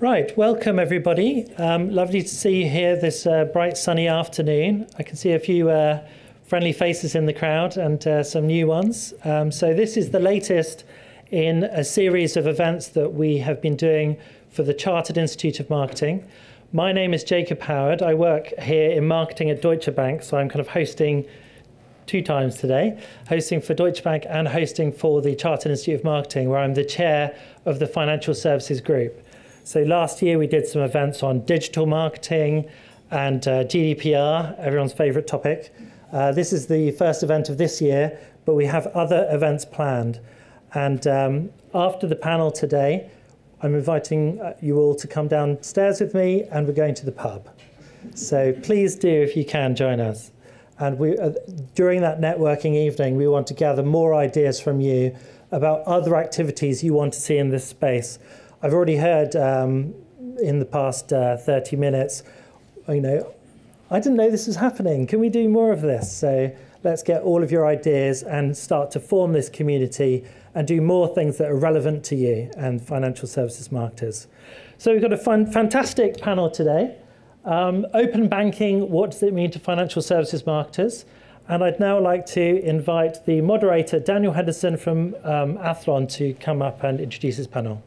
Right, welcome everybody. Um, lovely to see you here this uh, bright sunny afternoon. I can see a few uh, friendly faces in the crowd and uh, some new ones. Um, so, this is the latest in a series of events that we have been doing for the Chartered Institute of Marketing. My name is Jacob Howard. I work here in marketing at Deutsche Bank, so I'm kind of hosting two times today, hosting for Deutsche Bank and hosting for the Chartered Institute of Marketing, where I'm the chair of the Financial Services Group. So last year we did some events on digital marketing and uh, GDPR, everyone's favourite topic. Uh, this is the first event of this year, but we have other events planned. And um, after the panel today, I'm inviting uh, you all to come downstairs with me, and we're going to the pub. So please do, if you can, join us. And we, uh, during that networking evening, we want to gather more ideas from you about other activities you want to see in this space. I've already heard um, in the past uh, 30 minutes, you know, I didn't know this was happening. Can we do more of this? So let's get all of your ideas and start to form this community and do more things that are relevant to you and financial services marketers. So we've got a fun, fantastic panel today. Um, open banking, what does it mean to financial services marketers? And I'd now like to invite the moderator, Daniel Henderson from um, Athlon, to come up and introduce his panel.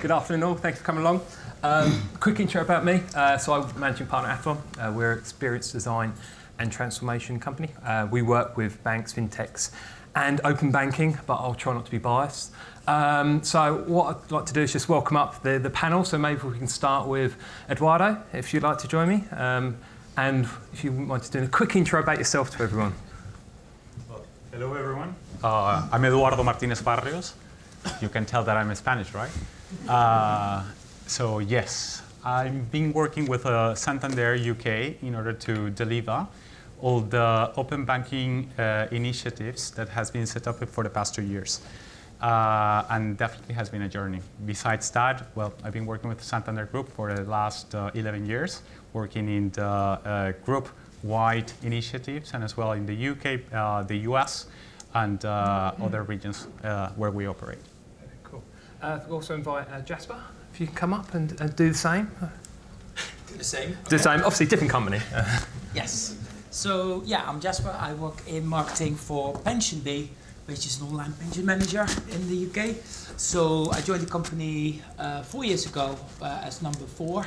Good afternoon all, thanks for coming along. Um, quick intro about me. Uh, so I'm managing partner at Athlon. Uh, we're an experience design and transformation company. Uh, we work with banks, fintechs and open banking, but I'll try not to be biased. Um, so what I'd like to do is just welcome up the, the panel. So maybe we can start with Eduardo, if you'd like to join me. Um, and if you wouldn't mind just doing a quick intro about yourself to everyone. Hello everyone. Uh, I'm Eduardo Martinez Barrios. You can tell that I'm Spanish, right? Uh, so yes, I've been working with uh, Santander UK in order to deliver all the open banking uh, initiatives that has been set up for the past two years. Uh, and definitely has been a journey. Besides that, well, I've been working with Santander Group for the last uh, 11 years, working in the uh, group-wide initiatives and as well in the UK, the US, and other regions where we operate. Uh, also invite uh, Jasper, if you can come up and, and do the same. Do the same. Do the same. Obviously, different company. yes. So yeah, I'm Jasper. I work in marketing for Pension PensionBee, which is an online pension manager in the UK. So I joined the company uh, four years ago uh, as number four.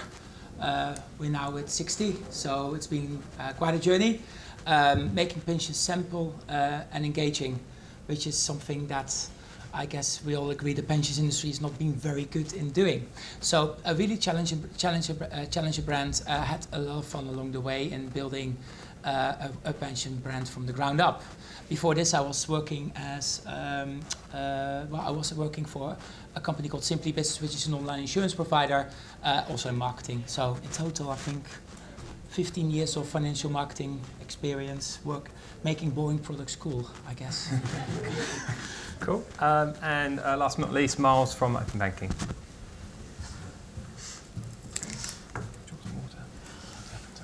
Uh, we're now at 60, so it's been uh, quite a journey. Um, making pensions simple uh, and engaging, which is something that I guess we all agree the pensions industry is not being very good in doing. So a really challenging, challenging, uh, brand uh, had a lot of fun along the way in building uh, a, a, pension brand from the ground up. Before this, I was working as um, uh, well. I was working for a company called Simply Business, which is an online insurance provider, uh, also in marketing. So in total, I think 15 years of financial marketing experience, work making boring products cool, I guess. Cool. Um, and uh, last but not least, Miles from Open Banking.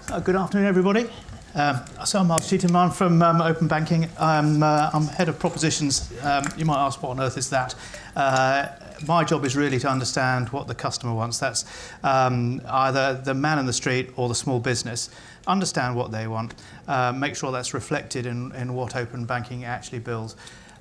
Uh, good afternoon, everybody. Um, so I'm Cheetham from um, Open Banking. I'm, uh, I'm head of propositions. Um, you might ask, what on earth is that? Uh, my job is really to understand what the customer wants. That's um, either the man in the street or the small business. Understand what they want. Uh, make sure that's reflected in, in what open banking actually builds.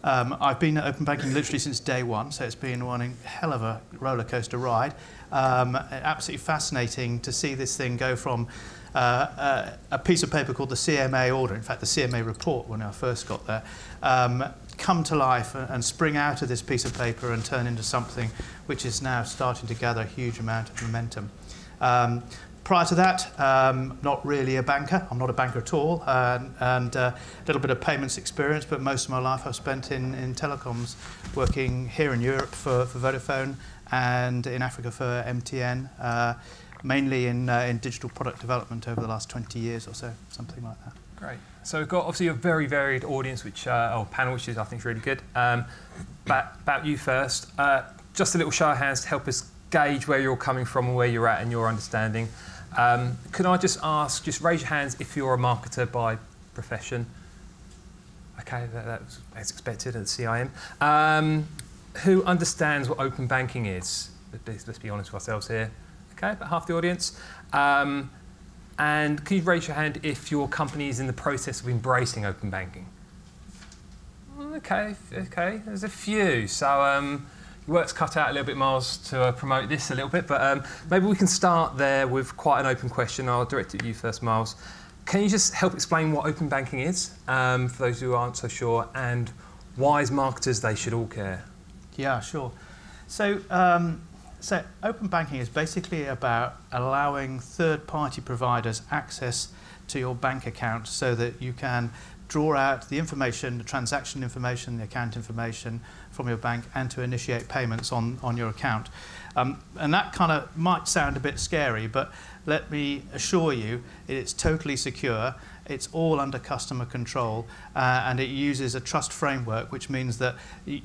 Um, I've been at Open Banking literally since day one, so it's been one hell of a roller coaster ride. Um, absolutely fascinating to see this thing go from uh, uh, a piece of paper called the CMA order, in fact, the CMA report when I first got there, um, come to life and spring out of this piece of paper and turn into something which is now starting to gather a huge amount of momentum. Um, Prior to that, um, not really a banker. I'm not a banker at all, and, and uh, a little bit of payments experience, but most of my life I've spent in, in telecoms, working here in Europe for, for Vodafone and in Africa for MTN, uh, mainly in, uh, in digital product development over the last 20 years or so, something like that. Great. So we've got obviously a very varied audience, which uh, or panel, which is I think is really good. Um, but about you first, uh, just a little show of hands to help us gauge where you're coming from and where you're at and your understanding. Um, can I just ask, just raise your hands if you're a marketer by profession? Okay, that, that's as expected at CIM. Um, who understands what open banking is? Let's, let's be honest with ourselves here. Okay, about half the audience. Um, and can you raise your hand if your company is in the process of embracing open banking? Okay, okay, there's a few. So um, work's cut out a little bit, Miles, to uh, promote this a little bit, but um, maybe we can start there with quite an open question. I'll direct it to you first, Miles. Can you just help explain what open banking is um, for those who aren't so sure, and why, as marketers, they should all care? Yeah, sure. So, um, so open banking is basically about allowing third-party providers access to your bank account so that you can draw out the information, the transaction information, the account information from your bank and to initiate payments on, on your account. Um, and that kind of might sound a bit scary, but let me assure you it's totally secure. It's all under customer control uh, and it uses a trust framework, which means that,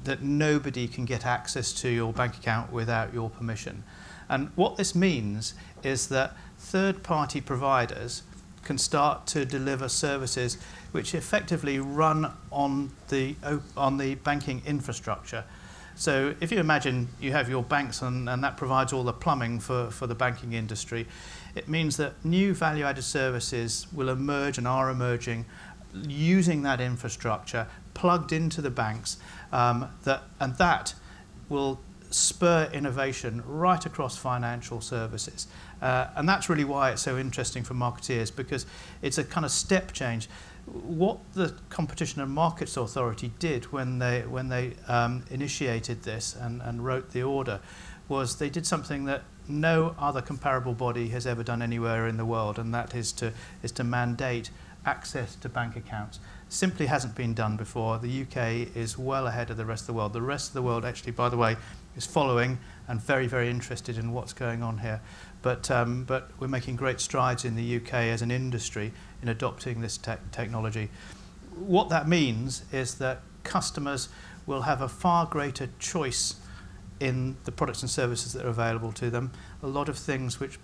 that nobody can get access to your bank account without your permission. And what this means is that third-party providers can start to deliver services which effectively run on the, on the banking infrastructure. So if you imagine you have your banks and, and that provides all the plumbing for, for the banking industry, it means that new value-added services will emerge and are emerging using that infrastructure plugged into the banks um, that, and that will spur innovation right across financial services. Uh, and that's really why it's so interesting for marketeers because it's a kind of step change. What the Competition and Markets Authority did when they, when they um, initiated this and, and wrote the order was they did something that no other comparable body has ever done anywhere in the world, and that is to, is to mandate access to bank accounts. Simply hasn't been done before. The UK is well ahead of the rest of the world. The rest of the world, actually, by the way, is following and very, very interested in what's going on here. But, um, but we're making great strides in the UK as an industry in adopting this te technology. What that means is that customers will have a far greater choice in the products and services that are available to them. A lot of things which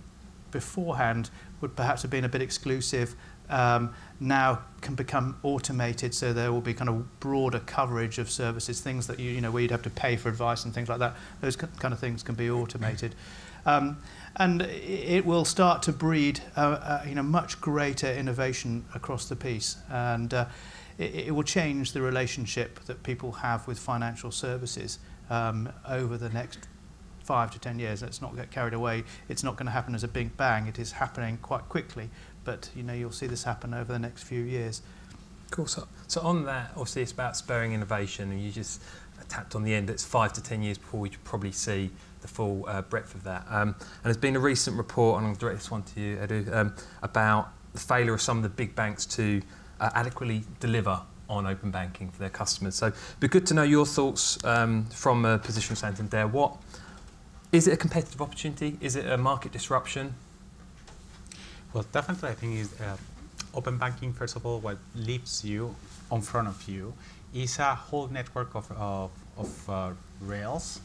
beforehand would perhaps have been a bit exclusive um, now can become automated so there will be kind of broader coverage of services, things that you, you know, where you'd have to pay for advice and things like that. Those kind of things can be automated. Um, and it will start to breed uh, uh, you know, much greater innovation across the piece. And uh, it, it will change the relationship that people have with financial services um, over the next five to ten years. Let's not get carried away. It's not going to happen as a big bang. It is happening quite quickly, but you know you'll see this happen over the next few years. Cool. So, so on that, obviously, it's about spurring innovation, and you just tapped on the end. It's five to ten years before we probably see the full uh, breadth of that. Um, and there's been a recent report, and I'll direct this one to you, Edu, um, about the failure of some of the big banks to uh, adequately deliver on open banking for their customers. So it'd be good to know your thoughts um, from a position of Santander. What is it a competitive opportunity? Is it a market disruption? Well, definitely, I think is uh, open banking. First of all, what leaves you on front of you is a whole network of of, of uh, rails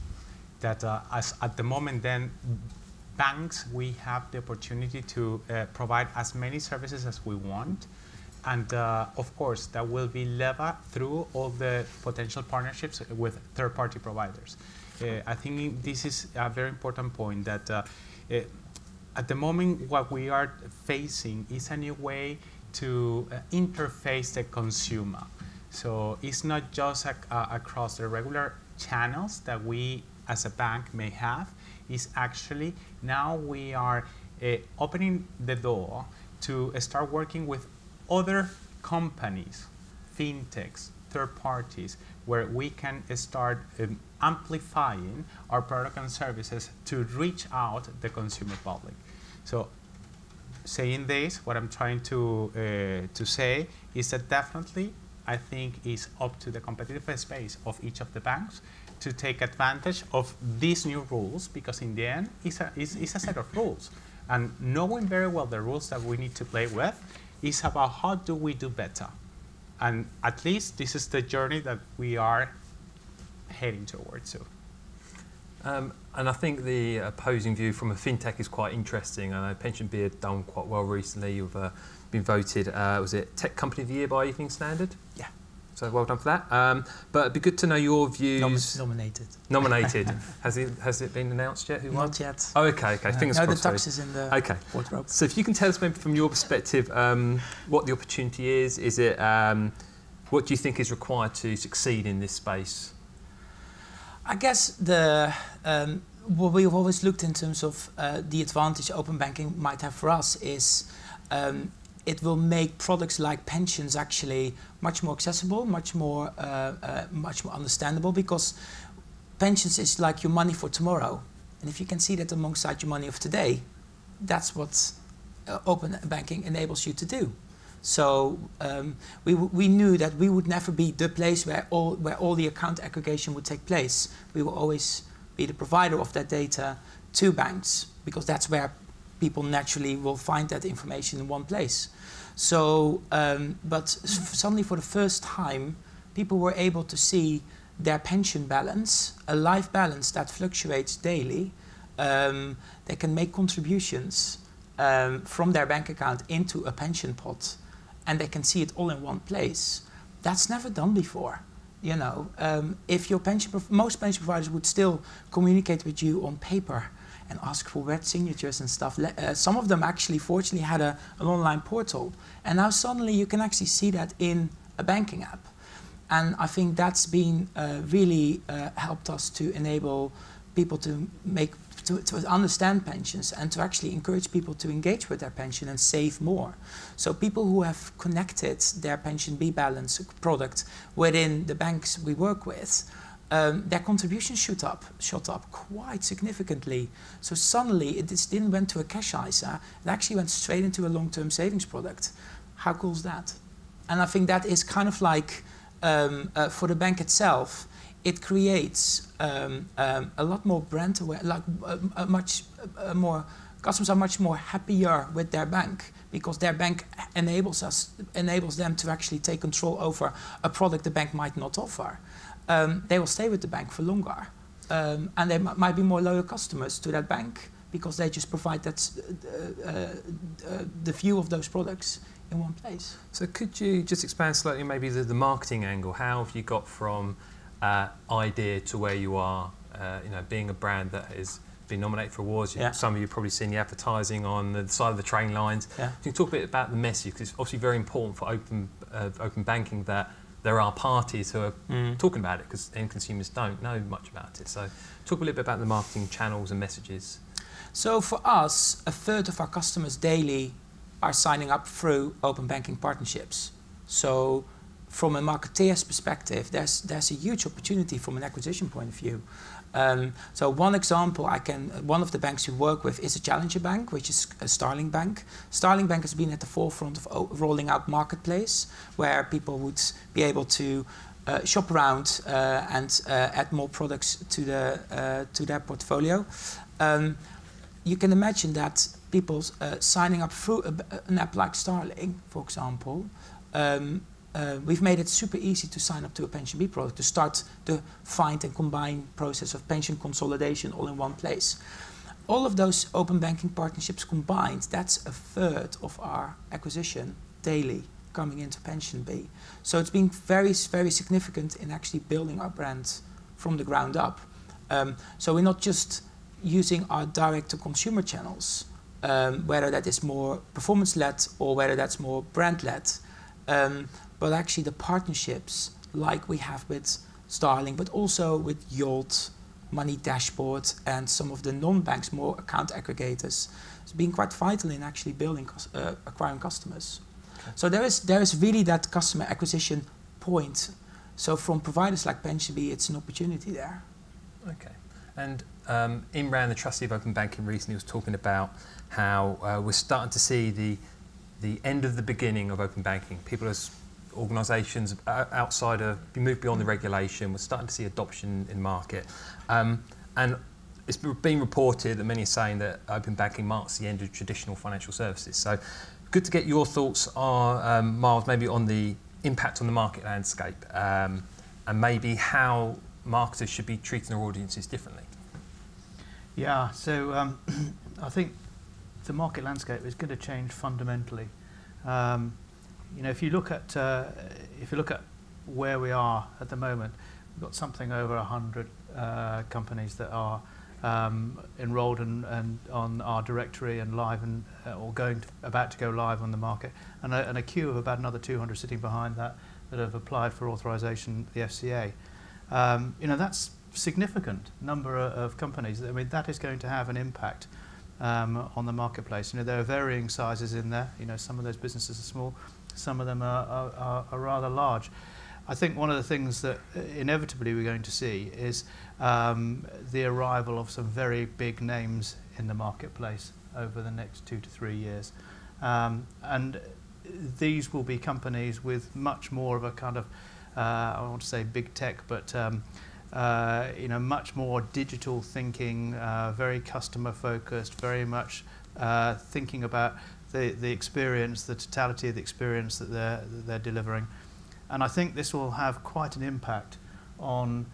that, uh, as at the moment, then banks we have the opportunity to uh, provide as many services as we want and uh, of course, that will be levered through all the potential partnerships with third-party providers. Uh, I think this is a very important point that at the moment what we are facing is a new way to uh, interface the consumer. So it's not just across the regular channels that we as a bank may have, it's actually now we are uh, opening the door to start working with other companies, fintechs, third parties, where we can start um, amplifying our product and services to reach out the consumer public. So saying this, what I'm trying to, uh, to say is that definitely I think it's up to the competitive space of each of the banks to take advantage of these new rules because in the end it's a, it's, it's a set of rules. And knowing very well the rules that we need to play with is about how do we do better. And at least this is the journey that we are heading towards. So. Um, and I think the opposing view from a fintech is quite interesting. I know PensionBee had done quite well recently. You've uh, been voted, uh, was it Tech Company of the Year by Evening Standard? Yeah. So well done for that. Um, but it'd be good to know your views. Nom- nominated. Nominated. has it has it been announced yet? Who won? Not yet. Oh, okay, okay. Uh, Fingers no, the crossed. tux is in the Okay. wardrobe. So if you can tell us maybe from your perspective um, what the opportunity is, is it um, what do you think is required to succeed in this space? I guess the um, what we've always looked in terms of uh, the advantage open banking might have for us is um, it will make products like pensions actually much more accessible, much more uh, uh, much more understandable because pensions is like your money for tomorrow, and if you can see that alongside your money of today, that's what uh, open banking enables you to do. So um, we, we knew that we would never be the place where all, where all the account aggregation would take place. We will always be the provider of that data to banks because that's where people naturally will find that information in one place. So, um, but suddenly for the first time, people were able to see their pension balance, a life balance that fluctuates daily. Um, they can make contributions um, from their bank account into a pension pot and they can see it all in one place. That's never done before. You know, um, if your pension, most pension providers would still communicate with you on paper and ask for wet signatures and stuff. Uh, some of them actually, fortunately, had a, an online portal, and now suddenly you can actually see that in a banking app. And I think that's been uh, really uh, helped us to enable people to make to, to understand pensions and to actually encourage people to engage with their pension and save more. So people who have connected their PensionBee balance product within the banks we work with, um, their contributions shoot up, shot up quite significantly. So suddenly it didn't went to a cash ISA, it actually went straight into a long-term savings product. How cool is that? And I think that is kind of like um, uh, for the bank itself, it creates um, um, a lot more brand aware, like uh, a much uh, more customers are much more happier with their bank because their bank enables us enables them to actually take control over a product the bank might not offer. Um, they will stay with the bank for longer, um, and they might be more loyal customers to that bank because they just provide that uh, uh, uh, the view of those products in one place. So could you just expand slightly maybe the, the marketing angle? How have you got from uh, idea to where you are? Uh, you know, being a brand that has been nominated for awards. Yeah. Some of you have probably seen the advertising on the side of the train lines. Yeah. Can you talk a bit about the message? Because it's obviously very important for open uh, open banking that there are parties who are Mm. talking about it because end consumers don't know much about it. So talk a little bit about the marketing channels and messages. So for us, a third of our customers daily are signing up through open banking partnerships. So from a marketeer's perspective, there's there's a huge opportunity from an acquisition point of view. Um, so one example I can, one of the banks we work with is a challenger bank, which is a Starling Bank. Starling Bank has been at the forefront of rolling out marketplace, where people would be able to uh, shop around uh, and uh, add more products to the uh, to their portfolio. Um, you can imagine that people uh, signing up through a, an app like Starling, for example, um, uh, we've made it super easy to sign up to a PensionBee product, to start the find and combine process of pension consolidation all in one place. All of those open banking partnerships combined, that's a third of our acquisition daily coming into PensionBee. So it's been very, very significant in actually building our brand from the ground up. Um, so we're not just using our direct to consumer channels, um, whether that is more performance led or whether that's more brand led, um, but actually the partnerships like we have with Starling, but also with Yolt, Money Dashboard, and some of the non banks, more account aggregators, has been quite vital in actually building, uh, acquiring customers. So there is, there is really that customer acquisition point. So from providers like PensionBee, it's an opportunity there. Okay. And um, Imran, the trustee of Open Banking, recently was talking about how uh, we're starting to see the the end of the beginning of open banking. People as organisations outside of move beyond the regulation. We're starting to see adoption in market, um, and it's been reported that many are saying that open banking marks the end of traditional financial services. So, good to get your thoughts, um, Miles, maybe on the impact on the market landscape, um, and maybe how marketers should be treating their audiences differently. Yeah, so um, I think the market landscape is going to change fundamentally. Um, you know, if you look at uh, if you look at where we are at the moment, we've got something over 100 uh, companies that are um, enrolled and, and on our directory and live and uh, or going to, about to go live on the market, and a, and a queue of about another 200 sitting behind that that have applied for authorization the FCA. Um, you know that's significant number of, companies. I mean that is going to have an impact um, on the marketplace. You know there are varying sizes in there. You know some of those businesses are small, some of them are, are, are rather large. I think one of the things that inevitably we're going to see is um, the arrival of some very big names in the marketplace over the next two to three years. Um, and these will be companies with much more of a kind of, uh, I want to say big tech, but um, uh, you know, much more digital thinking, uh, very customer focused, very much uh, thinking about the, the experience, the totality of the experience that they're, that they're delivering. And I think this will have quite an impact on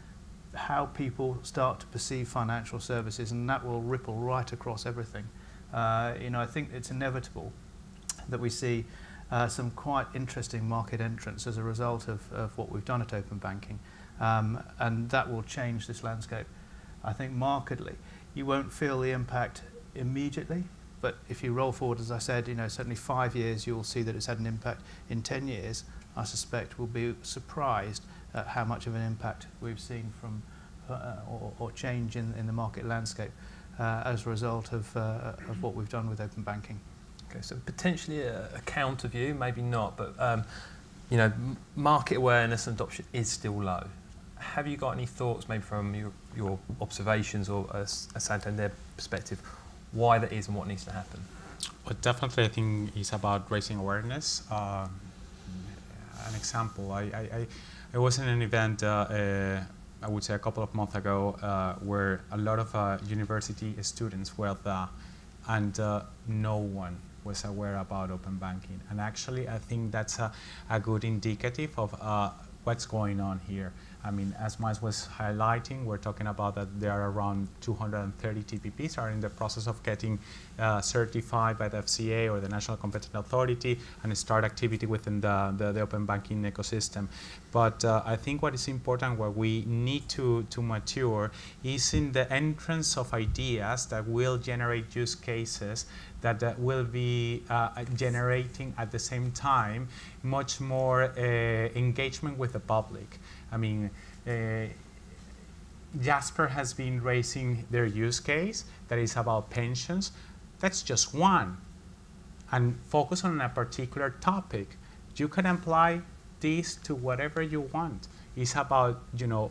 how people start to perceive financial services, and that will ripple right across everything. Uh, you know, I think it's inevitable that we see uh, some quite interesting market entrants as a result of, of what we've done at Open Banking, um, and that will change this landscape. I think markedly. You won't feel the impact immediately, but if you roll forward, as I said, you know, certainly five years, you'll see that it's had an impact. In 10 years, I suspect we'll be surprised at how much of an impact we've seen from uh, or, or change in, in the market landscape uh, as a result of, uh, of what we've done with open banking. Okay, so potentially a, a counter view, maybe not, but um, you know, market awareness and adoption is still low. Have you got any thoughts, maybe from your, your observations or a, a Santander perspective, why that is and what needs to happen? Well, definitely, I think it's about raising awareness. Uh, an example. I, I, I, was in an event, uh, uh, I would say a couple of months ago, uh, where a lot of uh, university students were there, and uh, no one was aware about open banking. And actually, I think that's a, a good indicative of what's going on here. I mean, as Miles was highlighting, we're talking about that there are around 230 TPPs are in the process of getting uh, certified by the FCA or the National Competent Authority and start activity within the, the, the open banking ecosystem. But uh, I think what is important, what we need to, to mature, is in the entrance of ideas that will generate use cases that uh, will be uh, generating at the same time much more uh, engagement with the public. I mean, uh, Jasper has been raising their use case that is about pensions. That's just one. And focus on a particular topic. You can apply this to whatever you want. It's about, you know,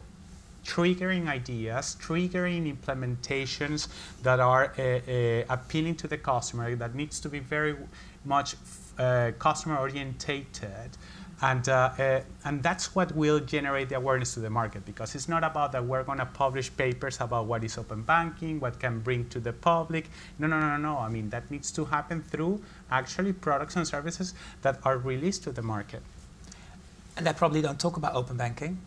triggering ideas, triggering implementations that are uh, uh, appealing to the customer, that needs to be very much uh, customer orientated and, uh, uh, and that's what will generate the awareness to the market because it's not about that we're going to publish papers about what is open banking, what can bring to the public. No, no, no, no. I mean, that needs to happen through actually products and services that are released to the market. And they probably don't talk about open banking.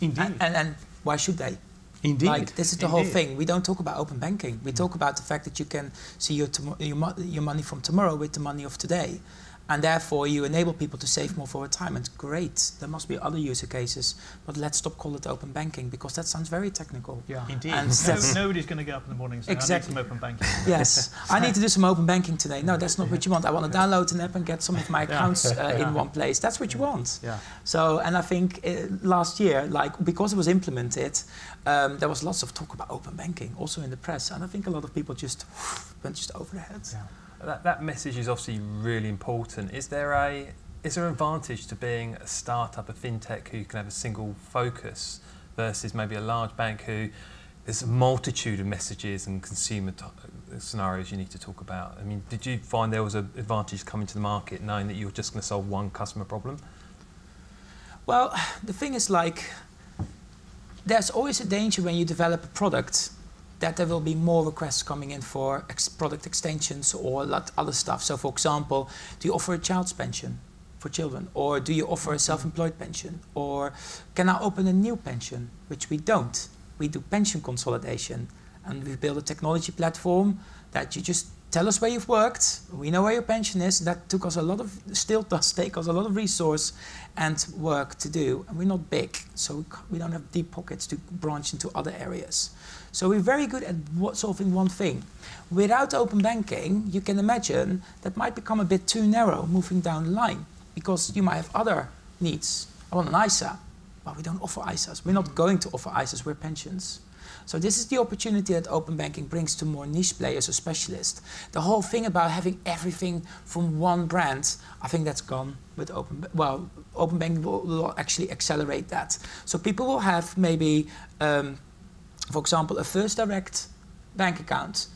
Indeed. And, and, and why should they? Indeed. Like this is the Indeed. whole thing. We don't talk about open banking. We mm. talk about the fact that you can see your, your, your money from tomorrow with the money of today and therefore you enable people to save more for retirement. Great, there must be other user cases, but let's stop calling it open banking because that sounds very technical. Yeah, indeed. And no, nobody's going to get up in the morning and say, exactly. I need some open banking. yes, I need to do some open banking today. No, that's not what you want. I want to download an app and get some of my accounts uh, yeah. in one place. That's what you want. Yeah. So, and I think uh, last year, like because it was implemented, um, there was lots of talk about open banking, also in the press, and I think a lot of people just went just over their heads. That, that message is obviously really important. Is there a is there an advantage to being a startup, a fintech who can have a single focus versus maybe a large bank who there's a multitude of messages and consumer uh, scenarios you need to talk about. I mean, did you find there was an advantage coming to the market knowing that you were just going to solve one customer problem? Well, the thing is like, there's always a danger when you develop a product that there will be more requests coming in for ex product extensions or lot other stuff. So for example, do you offer a child's pension for children? Or do you offer a self-employed pension? Or can I open a new pension? Which we don't. We do pension consolidation. And we build a technology platform that you just tell us where you've worked. We know where your pension is. That took us a lot of, still does take us a lot of resource and work to do. And we're not big, so we, we don't have deep pockets to branch into other areas. So we're very good at solving one thing. Without open banking, you can imagine that might become a bit too narrow moving down the line because you might have other needs. I want an ISA, but we don't offer ISAs. We're not going to offer ISAs, we're pensions. So this is the opportunity that open banking brings to more niche players or specialists. The whole thing about having everything from one brand, I think that's gone with open. Well, open banking will, will actually accelerate that. So people will have maybe, um, for example, a First Direct bank account.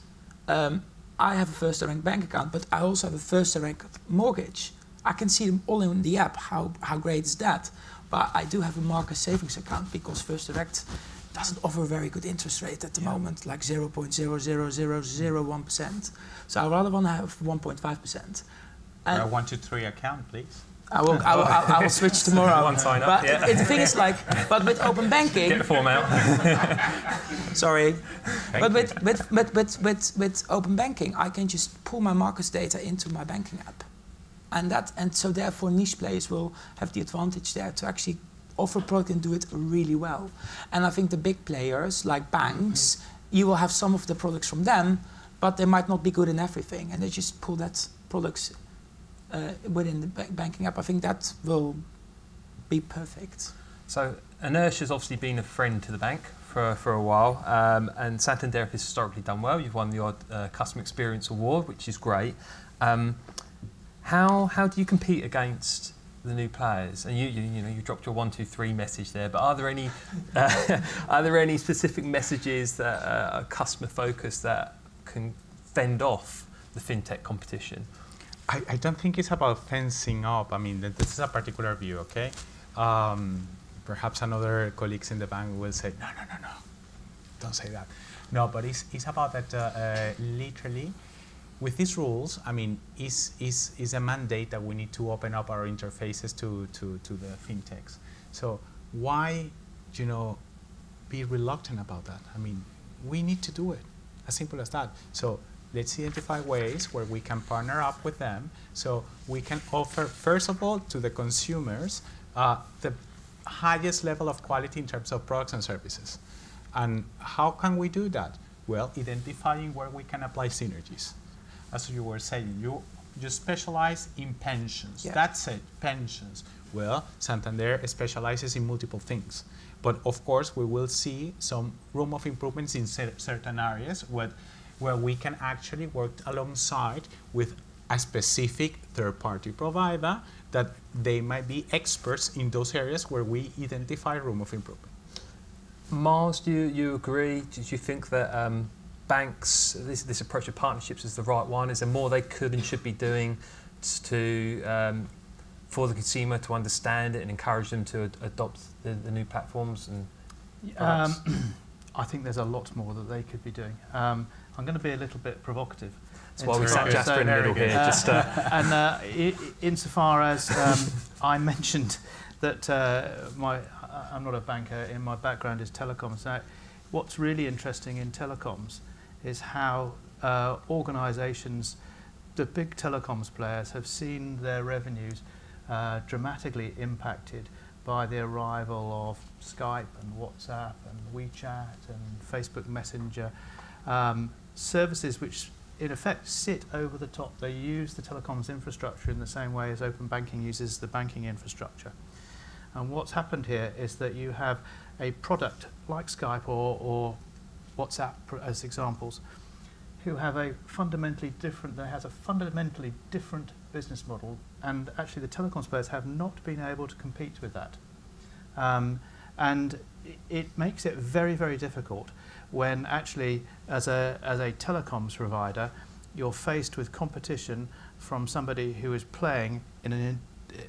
Um, I have a First Direct bank account, but I also have a First Direct mortgage. I can see them all in the app. How how great is that? But I do have a Marcus savings account because First Direct doesn't offer a very good interest rate at the yeah. moment, like 0.00001%. So I rather want to have 1.5%. And uh, three account, please. I will, I will, I will switch tomorrow. One sign up. But yeah. it, the thing is, like, but with open banking. Get the form out. sorry. Thank but with, with, with, with, with, with open banking, I can just pull my Marcus data into my banking app. And, that, and so, therefore, niche players will have the advantage there to actually offer product and do it really well. And I think the big players like banks, you will have some of the products from them, but they might not be good in everything, and they just pull that products uh, within the banking app. I think that will be perfect. So Inertia's obviously been a friend to the bank for, for a while, um, and Santander has historically done well. You've won the odd uh, customer experience award, which is great. Um, how, how do you compete against the new players? And you, you, you know, you dropped your one, two, three message there. But are there any, uh, are there any specific messages that are customer focused that can fend off the fintech competition? I, I don't think it's about fencing up. I mean, this is a particular view. Okay. Um, perhaps another colleagues in the bank will say, no, no, no, no, don't say that. No, but it's, it's about that uh, uh literally with these rules, I mean, is, is, is a mandate that we need to open up our interfaces to, to, to the fintechs. So why, you know, be reluctant about that? I mean, we need to do it, as simple as that. So let's identify ways where we can partner up with them so we can offer, first of all, to the consumers, uh, the highest level of quality in terms of products and services. And how can we do that? Well, identifying where we can apply synergies as you were saying, you you specialize in pensions. Yeah. That's it, pensions. Well, Santander specializes in multiple things. But of course, we will see some room of improvements in cer certain areas where, where we can actually work alongside with a specific third-party provider that they might be experts in those areas where we identify room of improvement. Mars, do you, you agree? Do you think that um, banks, this, this approach of partnerships is the right one? Is there more they could and should be doing to um, for the consumer to understand it and encourage them to ad adopt the, the, new platforms and um, I think there's a lot more that they could be doing. Um, I'm going to be a little bit provocative. That's why we sat Jasper in the middle here. Uh, just, uh, and uh, insofar as um, I mentioned that uh, my, I'm not a banker, in my background is telecoms. Now, what's really interesting in telecoms is how uh, organizations, the big telecoms players, have seen their revenues uh, dramatically impacted by the arrival of Skype and WhatsApp and WeChat and Facebook Messenger, um, services which in effect sit over the top. They use the telecoms infrastructure in the same way as open banking uses the banking infrastructure. And what's happened here is that you have a product like Skype or, or WhatsApp as examples, who have a fundamentally different, that has a fundamentally different business model, and actually the telecoms players have not been able to compete with that. Um, and it, it makes it very, very difficult when actually, as a, as a telecoms provider, you're faced with competition from somebody who is playing in an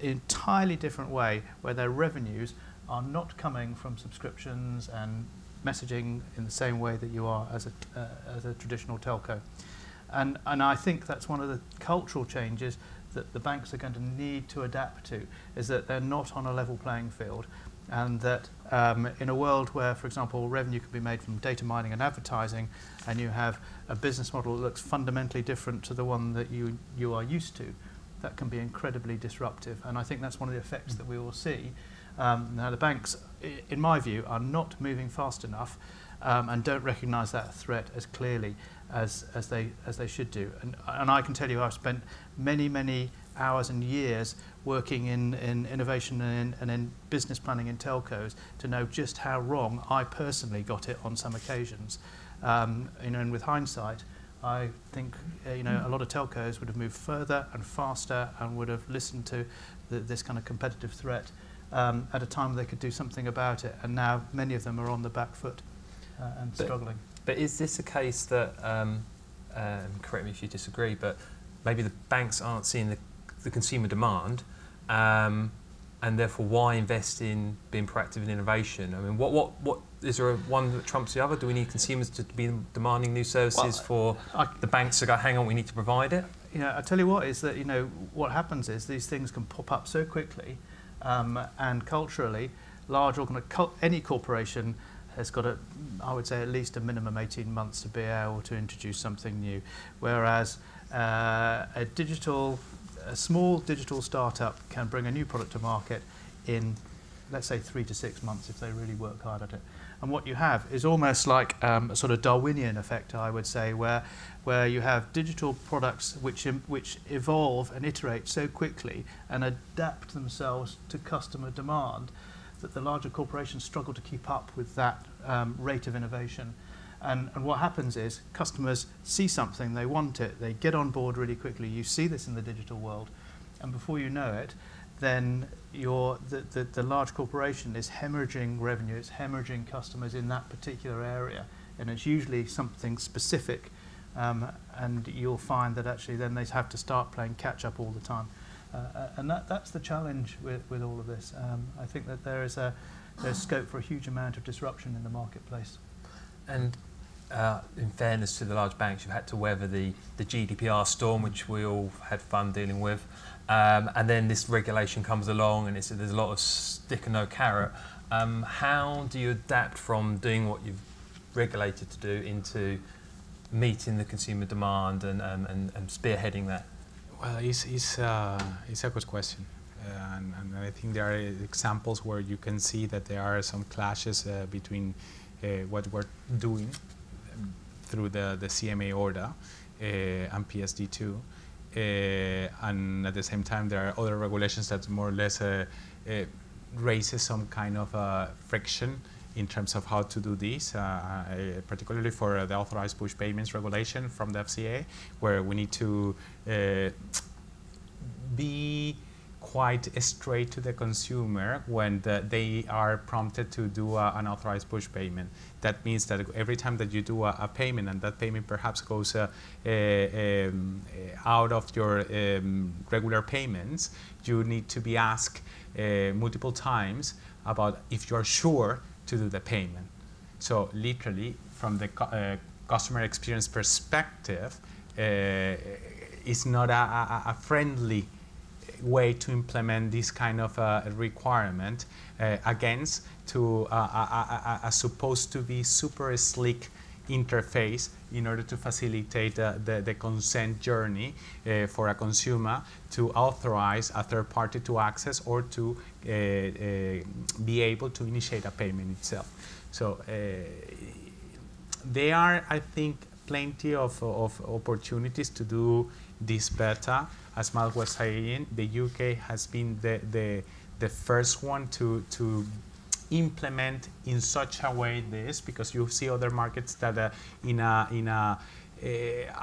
in, entirely different way, where their revenues are not coming from subscriptions and messaging in the same way that you are as a, uh, as a traditional telco. And, and I think that's one of the cultural changes that the banks are going to need to adapt to, is that they're not on a level playing field. And that um, in a world where, for example, revenue can be made from data mining and advertising, and you have a business model that looks fundamentally different to the one that you, you are used to, that can be incredibly disruptive. And I think that's one of the effects that we will see. Um, now, the banks, in my view, are not moving fast enough um, and don't recognise that threat as clearly as, as, they, as they should do. And, and I can tell you I've spent many, many hours and years working in, in innovation and in, and in business planning in telcos to know just how wrong I personally got it on some occasions. Um, you know, and with hindsight, I think uh, you know a lot of telcos would have moved further and faster and would have listened to the, this kind of competitive threat um, at a time they could do something about it. And now many of them are on the back foot uh, and But- struggling. But is this a case that, um, um, correct me if you disagree, but maybe the banks aren't seeing the, the consumer demand, um, and therefore why invest in being proactive in innovation? I mean, what, what, what is there a one that trumps the other? Do we need consumers to be demanding new services for I, the banks to go, hang on, we need to provide it? you know, I tell you what is that you know what happens is these things can pop up so quickly, um, and culturally, large organ- any corporation has got a, I would say at least a minimum 18 months to be able to introduce something new, whereas uh, a digital, a small digital startup can bring a new product to market in, let's say, three to six months if they really work hard at it. And what you have is almost like um, a sort of Darwinian effect, I would say, where where you have digital products which which evolve and iterate so quickly and adapt themselves to customer demand that the larger corporations struggle to keep up with that um, rate of innovation. And, and what happens is customers see something, they want it, they get on board really quickly. You see this in the digital world, and before you know it, then your, the, the, the large corporation is hemorrhaging revenue, it's hemorrhaging customers in that particular area. And it's usually something specific, um, and you'll find that actually then they have to start playing catch up all the time. Uh, uh, and that, that's the challenge with, with all of this. Um, I think that there is a, there's scope for a huge amount of disruption in the marketplace. And uh, in fairness to the large banks, you've had to weather the, the GDPR storm, which we all had fun dealing with. Um, and then this regulation comes along, and there's a lot of stick and no carrot. Um, how do you adapt from doing what you've regulated to do into meeting the consumer demand and, and, and spearheading that? Well, it's, it's, uh, it's a good question. Uh, and, and I think there are examples where you can see that there are some clashes uh, between uh, what we're doing through the, the CMA order uh, and PSD2. Uh, and at the same time, there are other regulations that more or less uh, raises some kind of friction in terms of how to do this, uh, particularly for the authorized push payments regulation from the FCA, where we need to uh, be quite straight to the consumer when the, they are prompted to do a, an authorized push payment. That means that every time that you do a, a payment and that payment perhaps goes uh, um, uh, out of your um, regular payments, you need to be asked uh, multiple times about if you're sure to do the payment. So literally, from the uh, customer experience perspective, uh, it's not a, a friendly way to implement this kind of uh, requirement uh, against to a, a, a, a supposed to be super slick interface in order to facilitate uh, the, the consent journey uh, for a consumer to authorize a third party to access or to uh, uh, be able to initiate a payment itself. So uh, there are, I think, plenty of, of opportunities to do this better. As Mal was saying, the UK has been the, the, the first one to, to implement in such a way this because you see other markets that uh, in a, in a uh,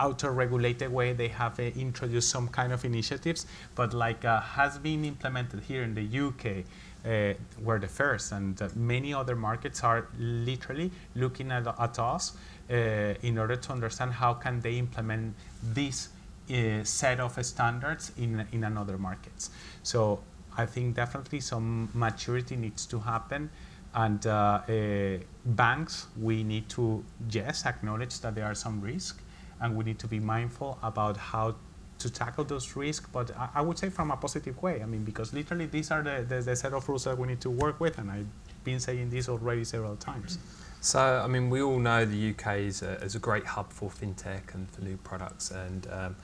auto-regulated way they have uh, introduced some kind of initiatives but like uh, has been implemented here in the UK uh, we're the first and uh, many other markets are literally looking at, at us uh, in order to understand how can they implement this uh, set of standards in, in another markets so I think definitely some maturity needs to happen and uh, uh, banks we need to yes acknowledge that there are some risk and we need to be mindful about how to tackle those risks, but I, I, would say from a positive way. I mean, because literally these are the, the, the, set of rules that we need to work with, and I've been saying this already several times. So, I mean, we all know the UK is a, is a great hub for fintech and for new products, and um,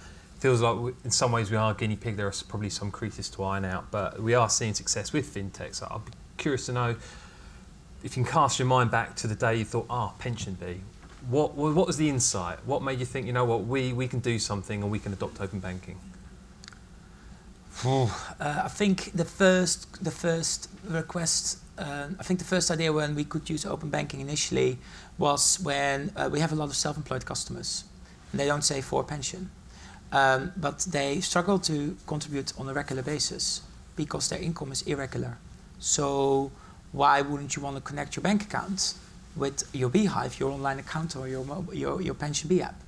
feels like we, in some ways we are a guinea pig. There are probably some creases to iron out, but we are seeing success with fintech. So, I'll be curious to know if you can cast your mind back to the day you thought, ah, oh, B." What, what was the insight? What made you think, you know what, we, we can do something and we can adopt open banking? Uh, I think the first, the first request, uh, I think the first idea when we could use open banking initially was when uh, we have a lot of self-employed customers and they don't save for a pension. Um, but they struggle to contribute on a regular basis because their income is irregular. So why wouldn't you want to connect your bank account with your Beehive, your online account, or your, your, your PensionBee app?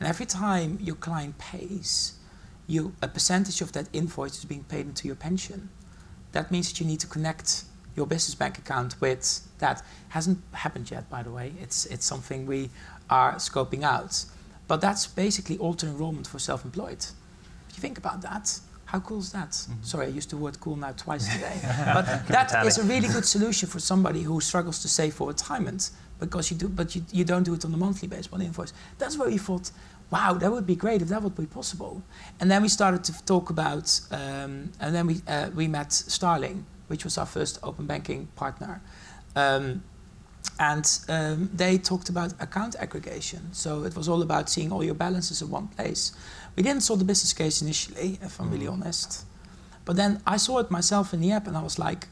And every time your client pays, you, a percentage of that invoice is being paid into your pension. That means that you need to connect your business bank account with that. Hasn't happened yet, by the way. It's, it's something we are scoping out. But that's basically auto enrollment for self employed. If you think about that, how cool is that? Mm -hmm. Sorry, I used the word cool now twice today. but that is a really good solution for somebody who struggles to save for retirement because you do, but you, you don't do it on a monthly basis, one invoice. That's where we thought, wow, that would be great if that would be possible. And then we started to talk about, um, and then we, uh, we met Starling, which was our first open banking partner. Um, and um, they talked about account aggregation. So it was all about seeing all your balances in one place. We didn't saw the business case initially, if I'm mm. really honest. But then I saw it myself in the app and I was like,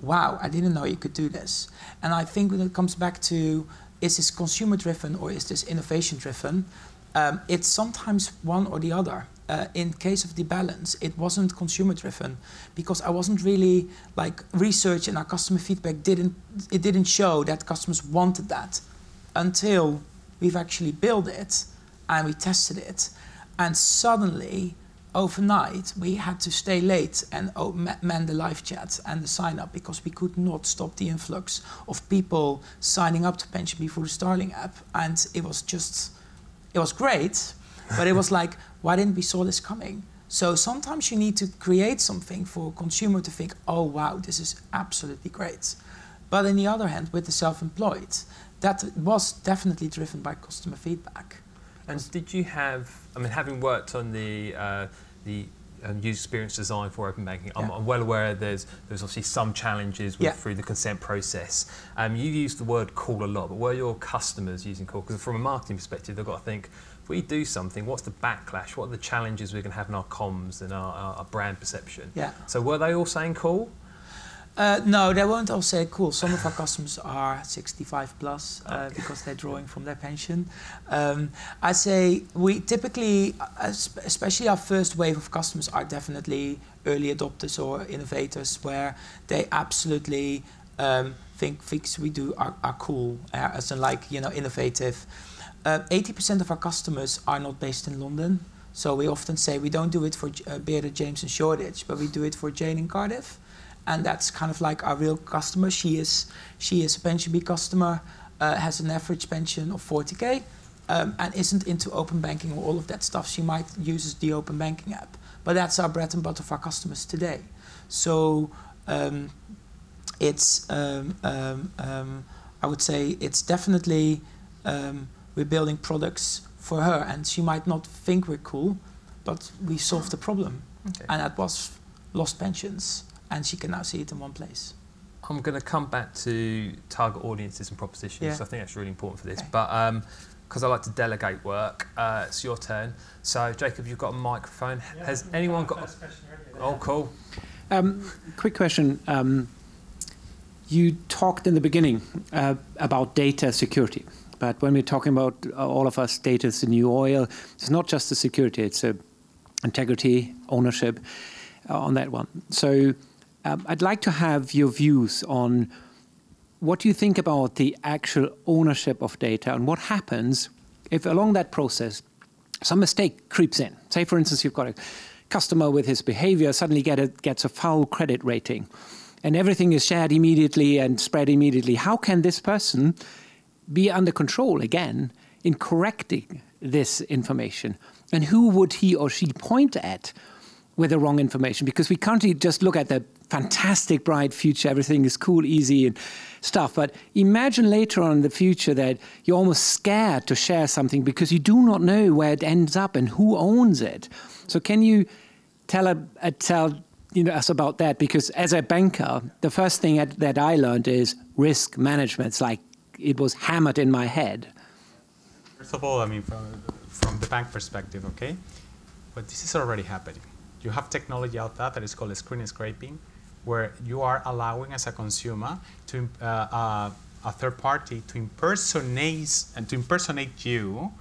wow, I didn't know you could do this. And I think when it comes back to is this consumer driven or is this innovation driven, um, it's sometimes one or the other. Uh, in case of the balance, it wasn't consumer driven because I wasn't really like research and our customer feedback didn't it didn't show that customers wanted that until we've actually built it and we tested it and suddenly, overnight, we had to stay late and man the live chat and the sign up because we could not stop the influx of people signing up to PensionBee for the Starling app. And it was just, it was great, but it was like, why didn't we saw this coming? So sometimes you need to create something for a consumer to think, oh wow, this is absolutely great. But on the other hand, with the self-employed, that was definitely driven by customer feedback. And did you have, I mean, having worked on the, uh, the um, user experience design for open banking, yeah. I'm, I'm, well aware there's, there's obviously some challenges with, yeah. through the consent process. Um, you used the word call a lot, but were your customers using call? Because from a marketing perspective, they've got to think, if we do something, what's the backlash? What are the challenges we're going to have in our comms and our, our, our brand perception? Yeah. So were they all saying cool? Uh, no, they won't all say cool. Some of our customers are 65 plus uh, because they're drawing from their pension. Um, I say we typically, especially our first wave of customers, are definitely early adopters or innovators where they absolutely um, think things we do are, are cool, uh, as in like you know innovative. 80% uh, of our customers are not based in London. So we often say we don't do it for uh, Bearded, James and Shoreditch, but we do it for Jane in Cardiff and that's kind of like our real customer. She is she is a PensionBee customer, uh, has an average pension of 40k, um, and isn't into open banking or all of that stuff. She might use the open banking app, but that's our bread and butter of our customers today. So um, it's um, um, um I would say it's definitely um, we're building products for her, and she might not think we're cool, but we solved the problem, okay. and that was lost pensions and she can now see it in one place. I'm going to come back to target audiences and propositions. Yeah. I think that's really important for this. Okay. But because um, I like to delegate work, uh, it's your turn. So, Jacob, you've got a microphone. Yeah, Has anyone got? A... Oh, cool. Um, quick question. Um, you talked in the beginning uh, about data security, but when we're talking about uh, all of our data is the new oil. It's not just the security; it's a integrity, ownership uh, on that one. So um, I'd like to have your views on what do you think about the actual ownership of data and what happens if along that process some mistake creeps in. Say, for instance, you've got a customer with his behavior suddenly get a, gets a foul credit rating and everything is shared immediately and spread immediately. How can this person be under control again in correcting this information? And who would he or she point at with the wrong information? Because we currently just look at the fantastic, bright future, everything is cool, easy, and stuff. But imagine later on in the future that you're almost scared to share something because you do not know where it ends up and who owns it. So, can you tell, a, a, tell you know, us about that? Because as a banker, the first thing that I learned is risk management. It's like it was hammered in my head. First of all, I mean, from, from the bank perspective, okay, but this is already happening. You have technology out there that is called screen scraping, where you are allowing as a consumer to uh, uh, a third party to impersonate and to impersonate you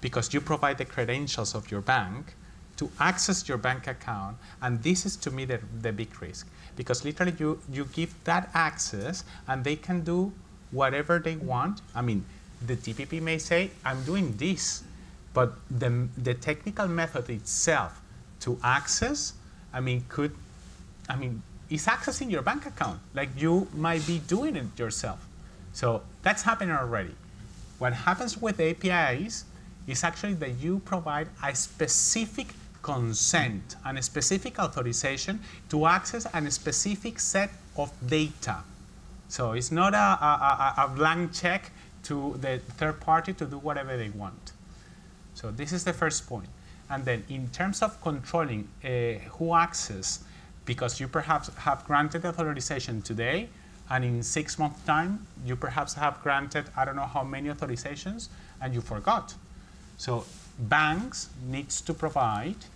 because you provide the credentials of your bank to access your bank account and this is to me the, the big risk because literally you, you give that access and they can do whatever they want i mean the tpp may say i'm doing this but the, the technical method itself to access i mean could i mean is accessing your bank account. Like you might be doing it yourself. So that's happening already. What happens with APIs is actually that you provide a specific consent and a specific authorization to access a specific set of data. So it's not a, a, a, blank check to the third party to do whatever they want. So this is the first point. And then in terms of controlling uh, who access because you perhaps have granted authorization today, and in six months' time, you perhaps have granted I don't know how many authorizations, and you forgot. So banks needs to provide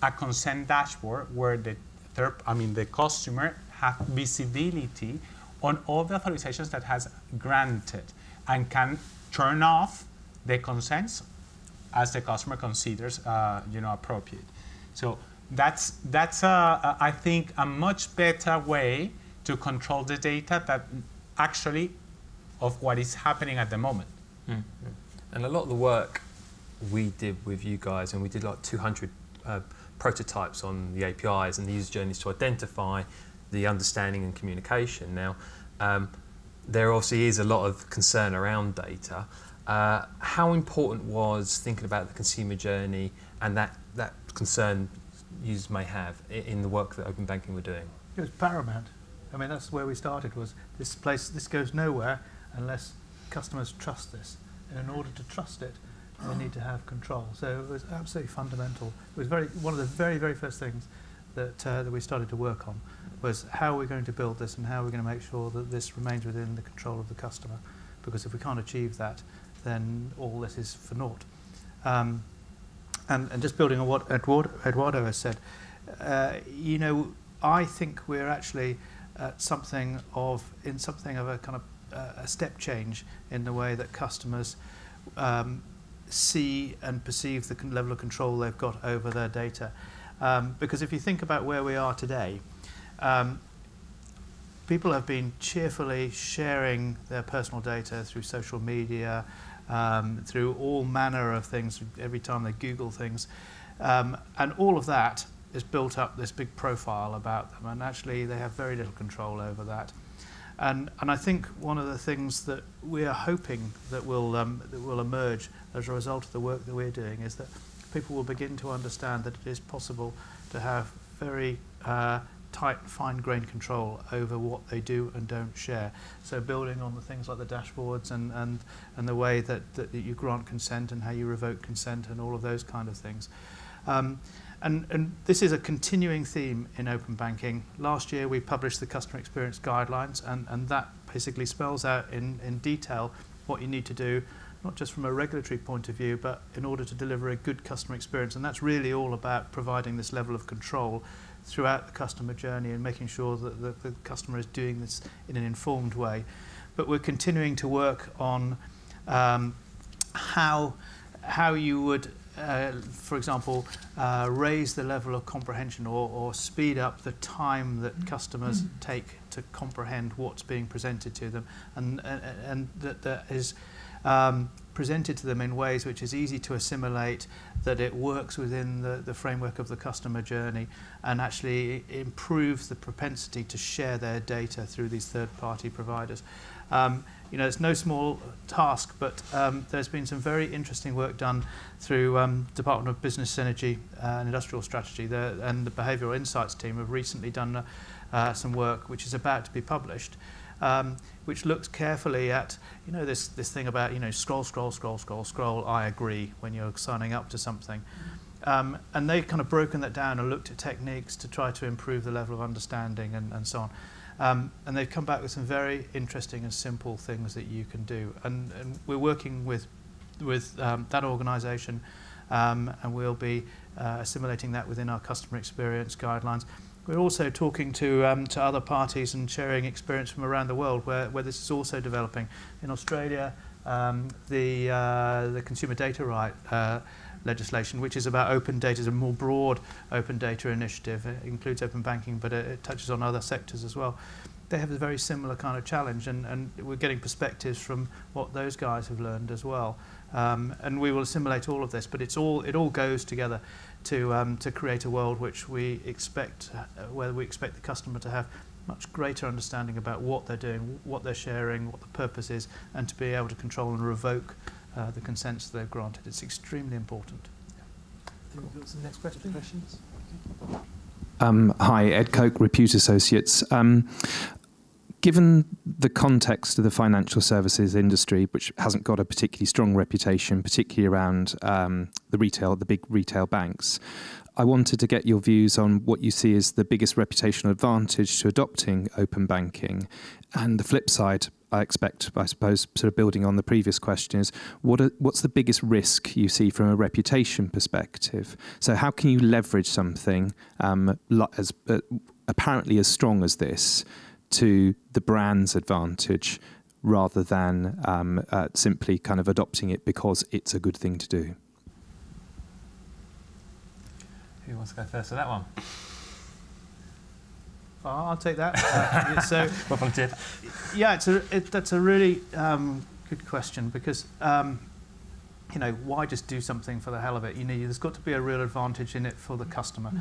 a consent dashboard where the third, I mean the customer have visibility on all the authorizations that has granted and can turn off the consents as the customer considers uh, you know appropriate. So that's, that's a, I think, a much better way to control the data that actually of what is happening at the moment. Mm. And a lot of the work we did with you guys, and we did like 200 uh, prototypes on the APIs and the user journeys to identify the understanding and communication. Now, um, there obviously is a lot of concern around data. Uh, how important was thinking about the consumer journey and that, that concern users may have in the work that open banking were doing? It was paramount. I mean, that's where we started. Was this place? This goes nowhere unless customers trust this. And in order to trust it, they need to have control. So it was absolutely fundamental. It was very one of the very very first things that uh, that we started to work on was how are we're going to build this and how are we're going to make sure that this remains within the control of the customer. Because if we can't achieve that, then all this is for naught. Um, and, and just building on what Eduardo, Eduardo has said, uh, you know, I think we're actually at something of in something of a kind of uh, a step change in the way that customers um, see and perceive the level of control they've got over their data. Um, because if you think about where we are today, um, people have been cheerfully sharing their personal data through social media, um, through all manner of things every time they Google things. Um, and all of that has built up this big profile about them, and actually they have very little control over that. And, and I think one of the things that we are hoping that will, um, that will emerge as a result of the work that we're doing is that people will begin to understand that it is possible to have very uh, tight, fine-grained control over what they do and don't share. So building on the things like the dashboards and, and, and the way that, that you grant consent and how you revoke consent and all of those kind of things. Um, and, and this is a continuing theme in open banking. Last year we published the customer experience guidelines and, and that basically spells out in, in detail what you need to do not just from a regulatory point of view, but in order to deliver a good customer experience. And that's really all about providing this level of control throughout the customer journey and making sure that the, the customer is doing this in an informed way. But we're continuing to work on um, how, how you would, uh, for example, uh, raise the level of comprehension or, or speed up the time that customers mm take to comprehend what's being presented to them. And, and, and that there is um, presented to them in ways which is easy to assimilate, that it works within the, the framework of the customer journey and actually improves the propensity to share their data through these third-party providers. Um, you know, it's no small task, but um, there's been some very interesting work done through um, Department of Business Energy uh, and Industrial Strategy the, and the Behavioural Insights team have recently done uh, some work which is about to be published, um, which looks carefully at, you know, this, this thing about, you know, scroll, scroll, scroll, scroll, scroll, I agree when you're signing up to something. Um, and they've kind of broken that down and looked at techniques to try to improve the level of understanding and, and so on. Um, and they've come back with some very interesting and simple things that you can do. And, and we're working with, with um, that organisation um, and we'll be uh, assimilating that within our customer experience guidelines. We're also talking to, um, to other parties and sharing experience from around the world where, where this is also developing. In Australia, um, the, uh, the consumer data right uh, legislation, which is about open data, is a more broad open data initiative. It includes open banking, but it, it touches on other sectors as well. They have a very similar kind of challenge, and, and we're getting perspectives from what those guys have learned as well. Um, and we will assimilate all of this, but it's all, it all goes together to, um, to create a world which we expect, uh, where we expect the customer to have much greater understanding about what they're doing, what they're sharing, what the purpose is, and to be able to control and revoke uh, the consents they've granted. It's extremely important. Cool. Next question. Questions? Um, hi, Ed Coke, Repute Associates. Um, given the context of the financial services industry, which hasn't got a particularly strong reputation, particularly around um, the retail, the big retail banks, I wanted to get your views on what you see as the biggest reputational advantage to adopting open banking, and the flip side, I expect, I suppose, sort of building on the previous question, is what are, what's the biggest risk you see from a reputation perspective? So, how can you leverage something um, as uh, apparently as strong as this to the brand's advantage rather than um, uh, simply kind of adopting it because it's a good thing to do? Who wants to go first for that one? Oh, I'll take that. Uh, so, well volunteered. Yeah, it's a, it, that's a really um, good question because, um, you know, why just do something for the hell of it? You know, there's got to be a real advantage in it for the customer.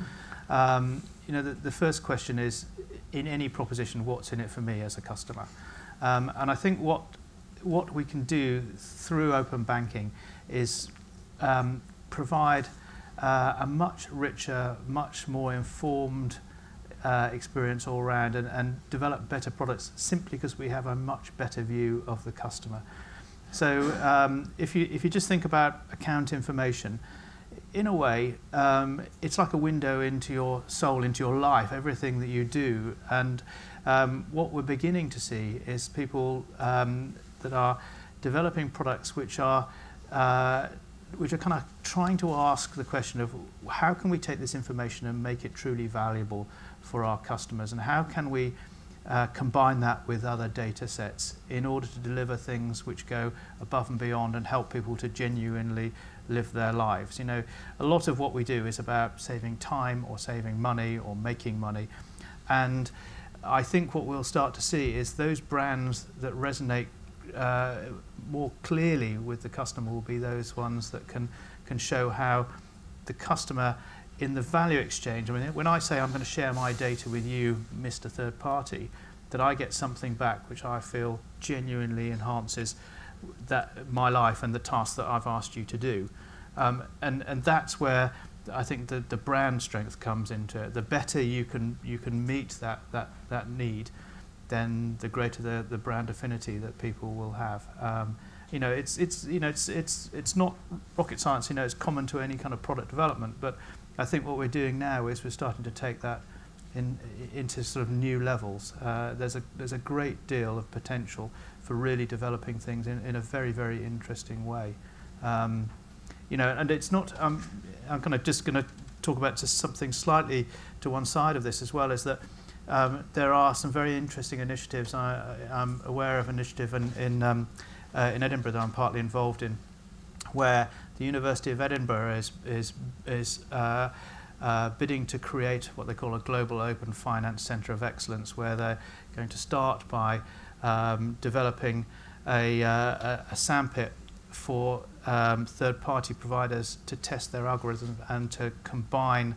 Um, you know, the, the first question is, in any proposition, what's in it for me as a customer? Um, and I think what what we can do through open banking is um, provide uh, a much richer, much more informed uh, experience all around and, and develop better products simply because we have a much better view of the customer. So um, if, you, if you just think about account information, in a way, um, it's like a window into your soul, into your life, everything that you do. And um, what we're beginning to see is people um, that are developing products which are uh, which are kind of trying to ask the question of how can we take this information and make it truly valuable for our customers and how can we uh, combine that with other data sets in order to deliver things which go above and beyond and help people to genuinely live their lives. You know, a lot of what we do is about saving time or saving money or making money. And I think what we'll start to see is those brands that resonate uh, more clearly with the customer will be those ones that can, can show how the customer in the value exchange, I mean, when I say I'm going to share my data with you, Mr. Third Party, that I get something back which I feel genuinely enhances that my life and the task that I've asked you to do. Um, and, and that's where I think the, the brand strength comes into it. The better you can, you can meet that, that, that need, then the greater the, the brand affinity that people will have. Um, you know, it's, it's, you know, it's, it's, it's not rocket science, you know, it's common to any kind of product development, but I think what we're doing now is we're starting to take that in, into sort of new levels. Uh, there's, a, there's a great deal of potential for really developing things in, in a very, very interesting way. Um, you know, and it's not, um, I'm kind of just going to talk about just something slightly to one side of this as well, is that um, there are some very interesting initiatives. I, I'm aware of an initiative in, in, um, uh, in Edinburgh that I'm partly involved in, where the University of Edinburgh is, is, is uh, uh, bidding to create what they call a global open finance centre of excellence, where they're going to start by um, developing a, uh, a sandpit for um, third-party providers to test their algorithms and to combine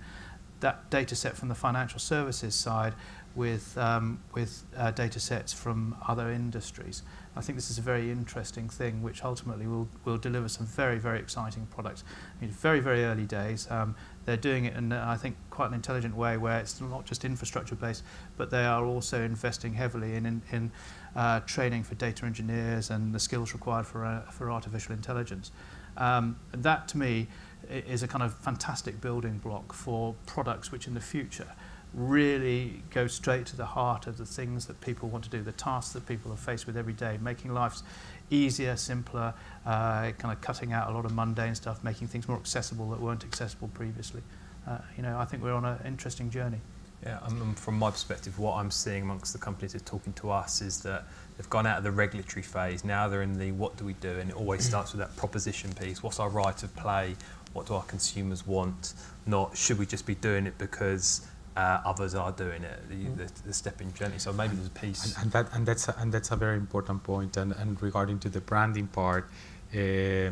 that data set from the financial services side with, um, with uh, data sets from other industries. I think this is a very interesting thing which ultimately will, will deliver some very, very exciting products. I mean, very, very early days. Um, they're doing it in, uh, I think, quite an intelligent way where it's not just infrastructure based, but they are also investing heavily in, in, in uh, training for data engineers and the skills required for, uh, for artificial intelligence. Um, that, to me, is a kind of fantastic building block for products which in the future really go straight to the heart of the things that people want to do, the tasks that people are faced with every day, making lives easier, simpler, uh, kind of cutting out a lot of mundane stuff, making things more accessible that weren't accessible previously. Uh, you know, I think we're on an interesting journey. Yeah, um, from my perspective, what I'm seeing amongst the companies that are talking to us is that they've gone out of the regulatory phase. Now they're in the what do we do, and it always starts with that proposition piece. What's our right of play? What do our consumers want? Not should we just be doing it because uh, others are doing it, the, the, the stepping journey. So maybe there's a piece. And, and, that, and, that's, a, and that's a very important point. And, and regarding to the branding part, uh,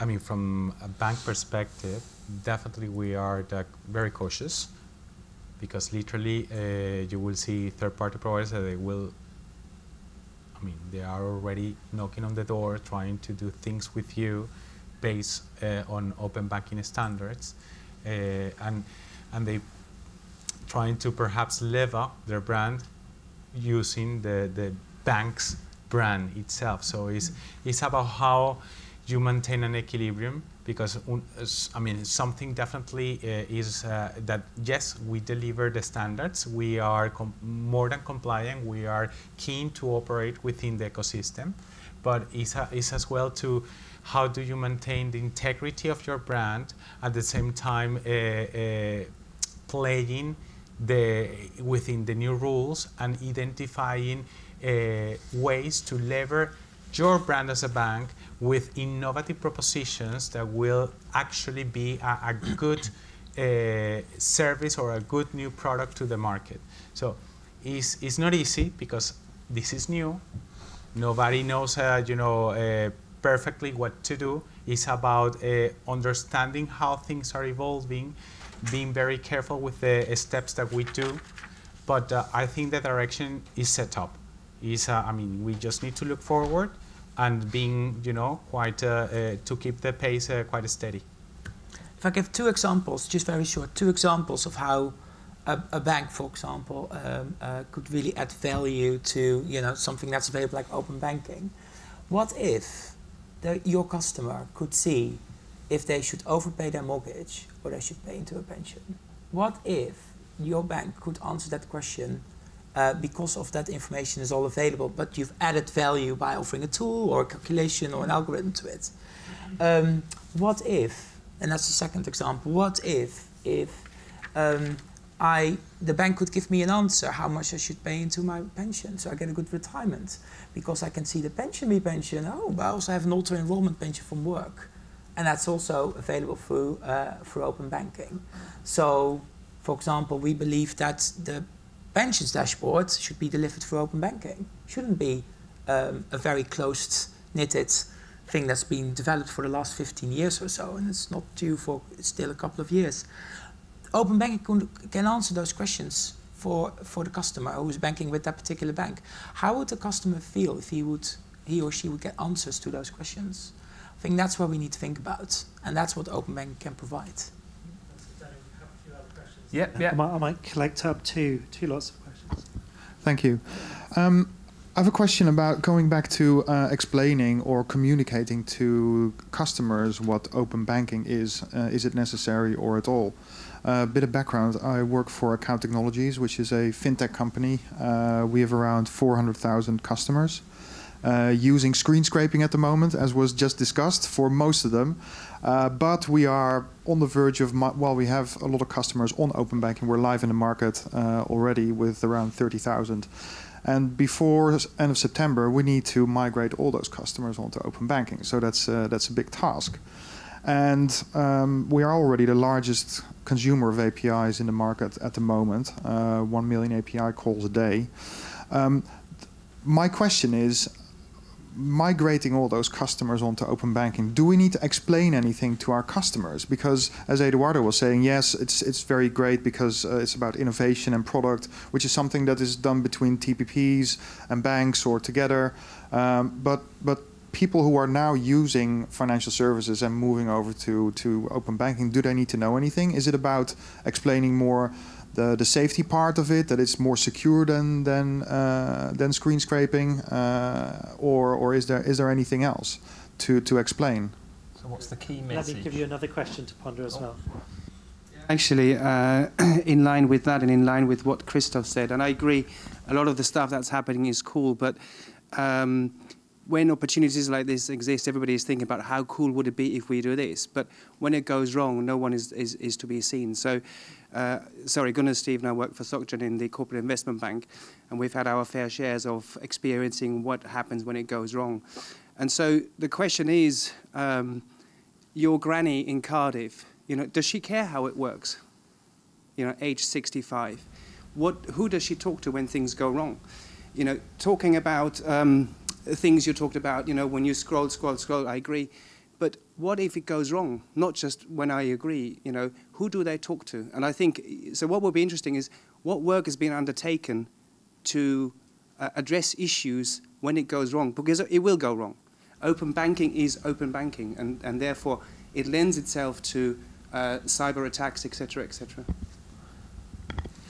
I mean, from a bank perspective, definitely we are very cautious because literally uh, you will see third-party providers that they will, I mean, they are already knocking on the door, trying to do things with you based uh, on open banking standards. Uh, and, and they trying to perhaps live up their brand using the, the bank's brand itself. So it's, it's about how you maintain an equilibrium because I mean something definitely uh, is uh, that yes we deliver the standards. We are more than compliant. We are keen to operate within the ecosystem. But it's, it's as well to how do you maintain the integrity of your brand at the same time uh playing the, within the new rules and identifying uh, ways to lever your brand as a bank with innovative propositions that will actually be a, a good uh, service or a good new product to the market. So it's, it's not easy because this is new. Nobody knows, uh, you know, uh, perfectly what to do. It's about uh, understanding how things are evolving being very careful with the steps that we do. But uh, I think the direction is set up. Is uh, I mean, we just need to look forward and being, you know, quite uh, uh to keep the pace uh, quite steady. If I give two examples, just very short, two examples of how a, a bank, for example, um, could really add value to, you know, something that's available like open banking. What if the, your customer could see if they should overpay their mortgage or they should pay into a pension. What if your bank could answer that question uh, because of that information is all available, but you've added value by offering a tool or a calculation or an algorithm to it? Um, what if, and that's the second example, what if, if um, I, the bank could give me an answer how much I should pay into my pension so I get a good retirement because I can see the PensionBee pension, oh, but I also have an auto enrollment pension from work and that's also available through, uh, through open banking. So, for example, we believe that the pensions dashboard should be delivered through open banking. Shouldn't be um, a very closed knitted thing that's been developed for the last 15 years or so, and it's not due for still a couple of years. Open banking can, answer those questions for, for the customer who is banking with that particular bank. How would the customer feel if he would he or she would get answers to those questions? I think that's what we need to think about, and that's what Open banking can provide. Yeah, yeah. I might, I might collect up two, two lots of questions. Thank you. Um, I have a question about going back to uh, explaining or communicating to customers what open banking is. Uh, is it necessary or at all? A uh, bit of background I work for Account Technologies, which is a fintech company. Uh, we have around 400,000 customers uh, using screen scraping at the moment, as was just discussed for most of them. Uh, but we are on the verge of, while we have a lot of customers on open banking, we're live in the market uh, already with around 30,000. And before end of September, we need to migrate all those customers onto open banking. So that's uh, that's a big task. And um, we are already the largest consumer of APIs in the market at the moment, uh, 1 million API calls a day. Um, my question is migrating all those customers onto open banking, do we need to explain anything to our customers? Because as Eduardo was saying, yes, it's it's very great because uh, it's about innovation and product, which is something that is done between TPPs and banks or together. Um, but but people who are now using financial services and moving over to to open banking, do they need to know anything? Is it about explaining more? The, the safety part of it, that it's more secure than than uh, than screen scraping, uh, or or is there is there anything else to to explain? So what's the key message? Let me give you another question to ponder as well. Actually, uh, in line with that and in line with what Christoph said, and I agree, a lot of the stuff that's happening is cool, but um, when opportunities like this exist, everybody is thinking about how cool would it be if we do this. But when it goes wrong, no one is, is, is to be seen. So uh, sorry, Gunnar Steve and I work for SocGen in the corporate investment bank, and we've had our fair shares of experiencing what happens when it goes wrong. And so the question is, um, your granny in Cardiff, you know, does she care how it works? You know, age 65. What, who does she talk to when things go wrong? You know, talking about um, things you talked about, you know, when you scroll, scroll, scroll, I agree. What if it goes wrong? Not just when I agree, you know, who do they talk to? And I think, so what will be interesting is what work has been undertaken to uh, address issues when it goes wrong, because it will go wrong. Open banking is open banking, and, and therefore it lends itself to uh, cyber attacks, etc., etc.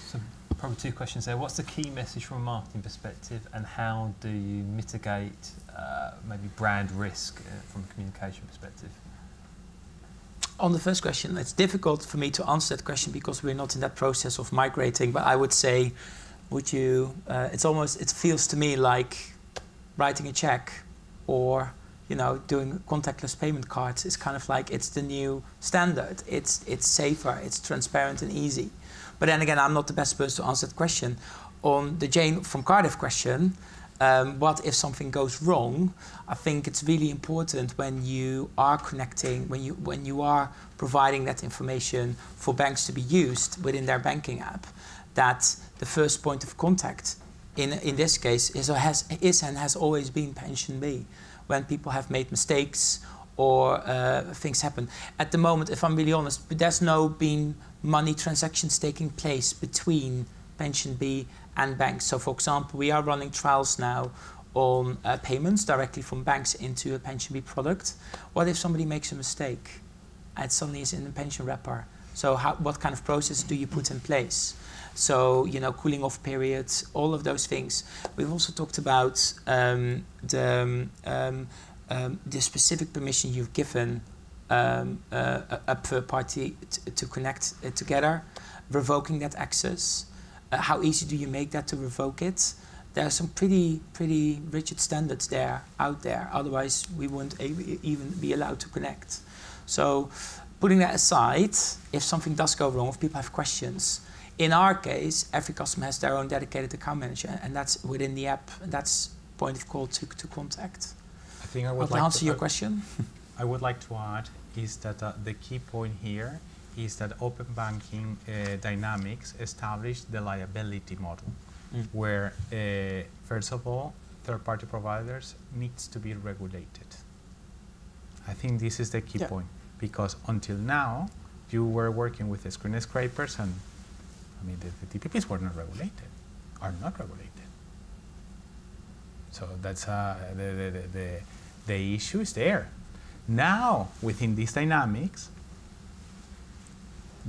So probably two questions there. What's the key message from a marketing perspective, and how do you mitigate uh, maybe brand risk uh, from a communication perspective? On the first question, it's difficult for me to answer that question because we're not in that process of migrating. But I would say, would you? Uh, it's almost it feels to me like writing a check or you know doing contactless payment cards is kind of like it's the new standard. It's it's safer, it's transparent and easy. But then again, I'm not the best person to answer that question. On the Jane from Cardiff question, um, what if something goes wrong? I think it's really important when you are connecting, when you when you are providing that information for banks to be used within their banking app, that the first point of contact, in in this case, is has is and has always been PensionBee, when people have made mistakes or uh, things happen. At the moment, if I'm really honest, there's no been money transactions taking place between PensionBee and banks. So, for example, we are running trials now on uh, payments directly from banks into a PensionBee product. What if somebody makes a mistake and suddenly is in a pension wrapper? So, how, what kind of process do you put in place? So, you know, cooling off periods, all of those things. We've also talked about um, the, um, um, the specific permission you've given um, uh, a, a third party to connect uh, together, revoking that access. Uh, how easy do you make that to revoke it? There are some pretty pretty rigid standards there out there. Otherwise, we wouldn't even be allowed to connect. So, putting that aside, if something does go wrong, if people have questions, in our case, every customer has their own dedicated account manager, and that's within the app. And that's point of call to, to contact. I think I would like answer to, your question. I would like to add is that uh, the key point here is that open banking uh, dynamics established the liability model, mm. where uh, first of all, third-party providers needs to be regulated. I think this is the key yeah. point because until now, you were working with the screen scrapers, and I mean the, the TPPs were not regulated, are not regulated. So that's uh, the, the, the, the issue is there. Now, within these dynamics,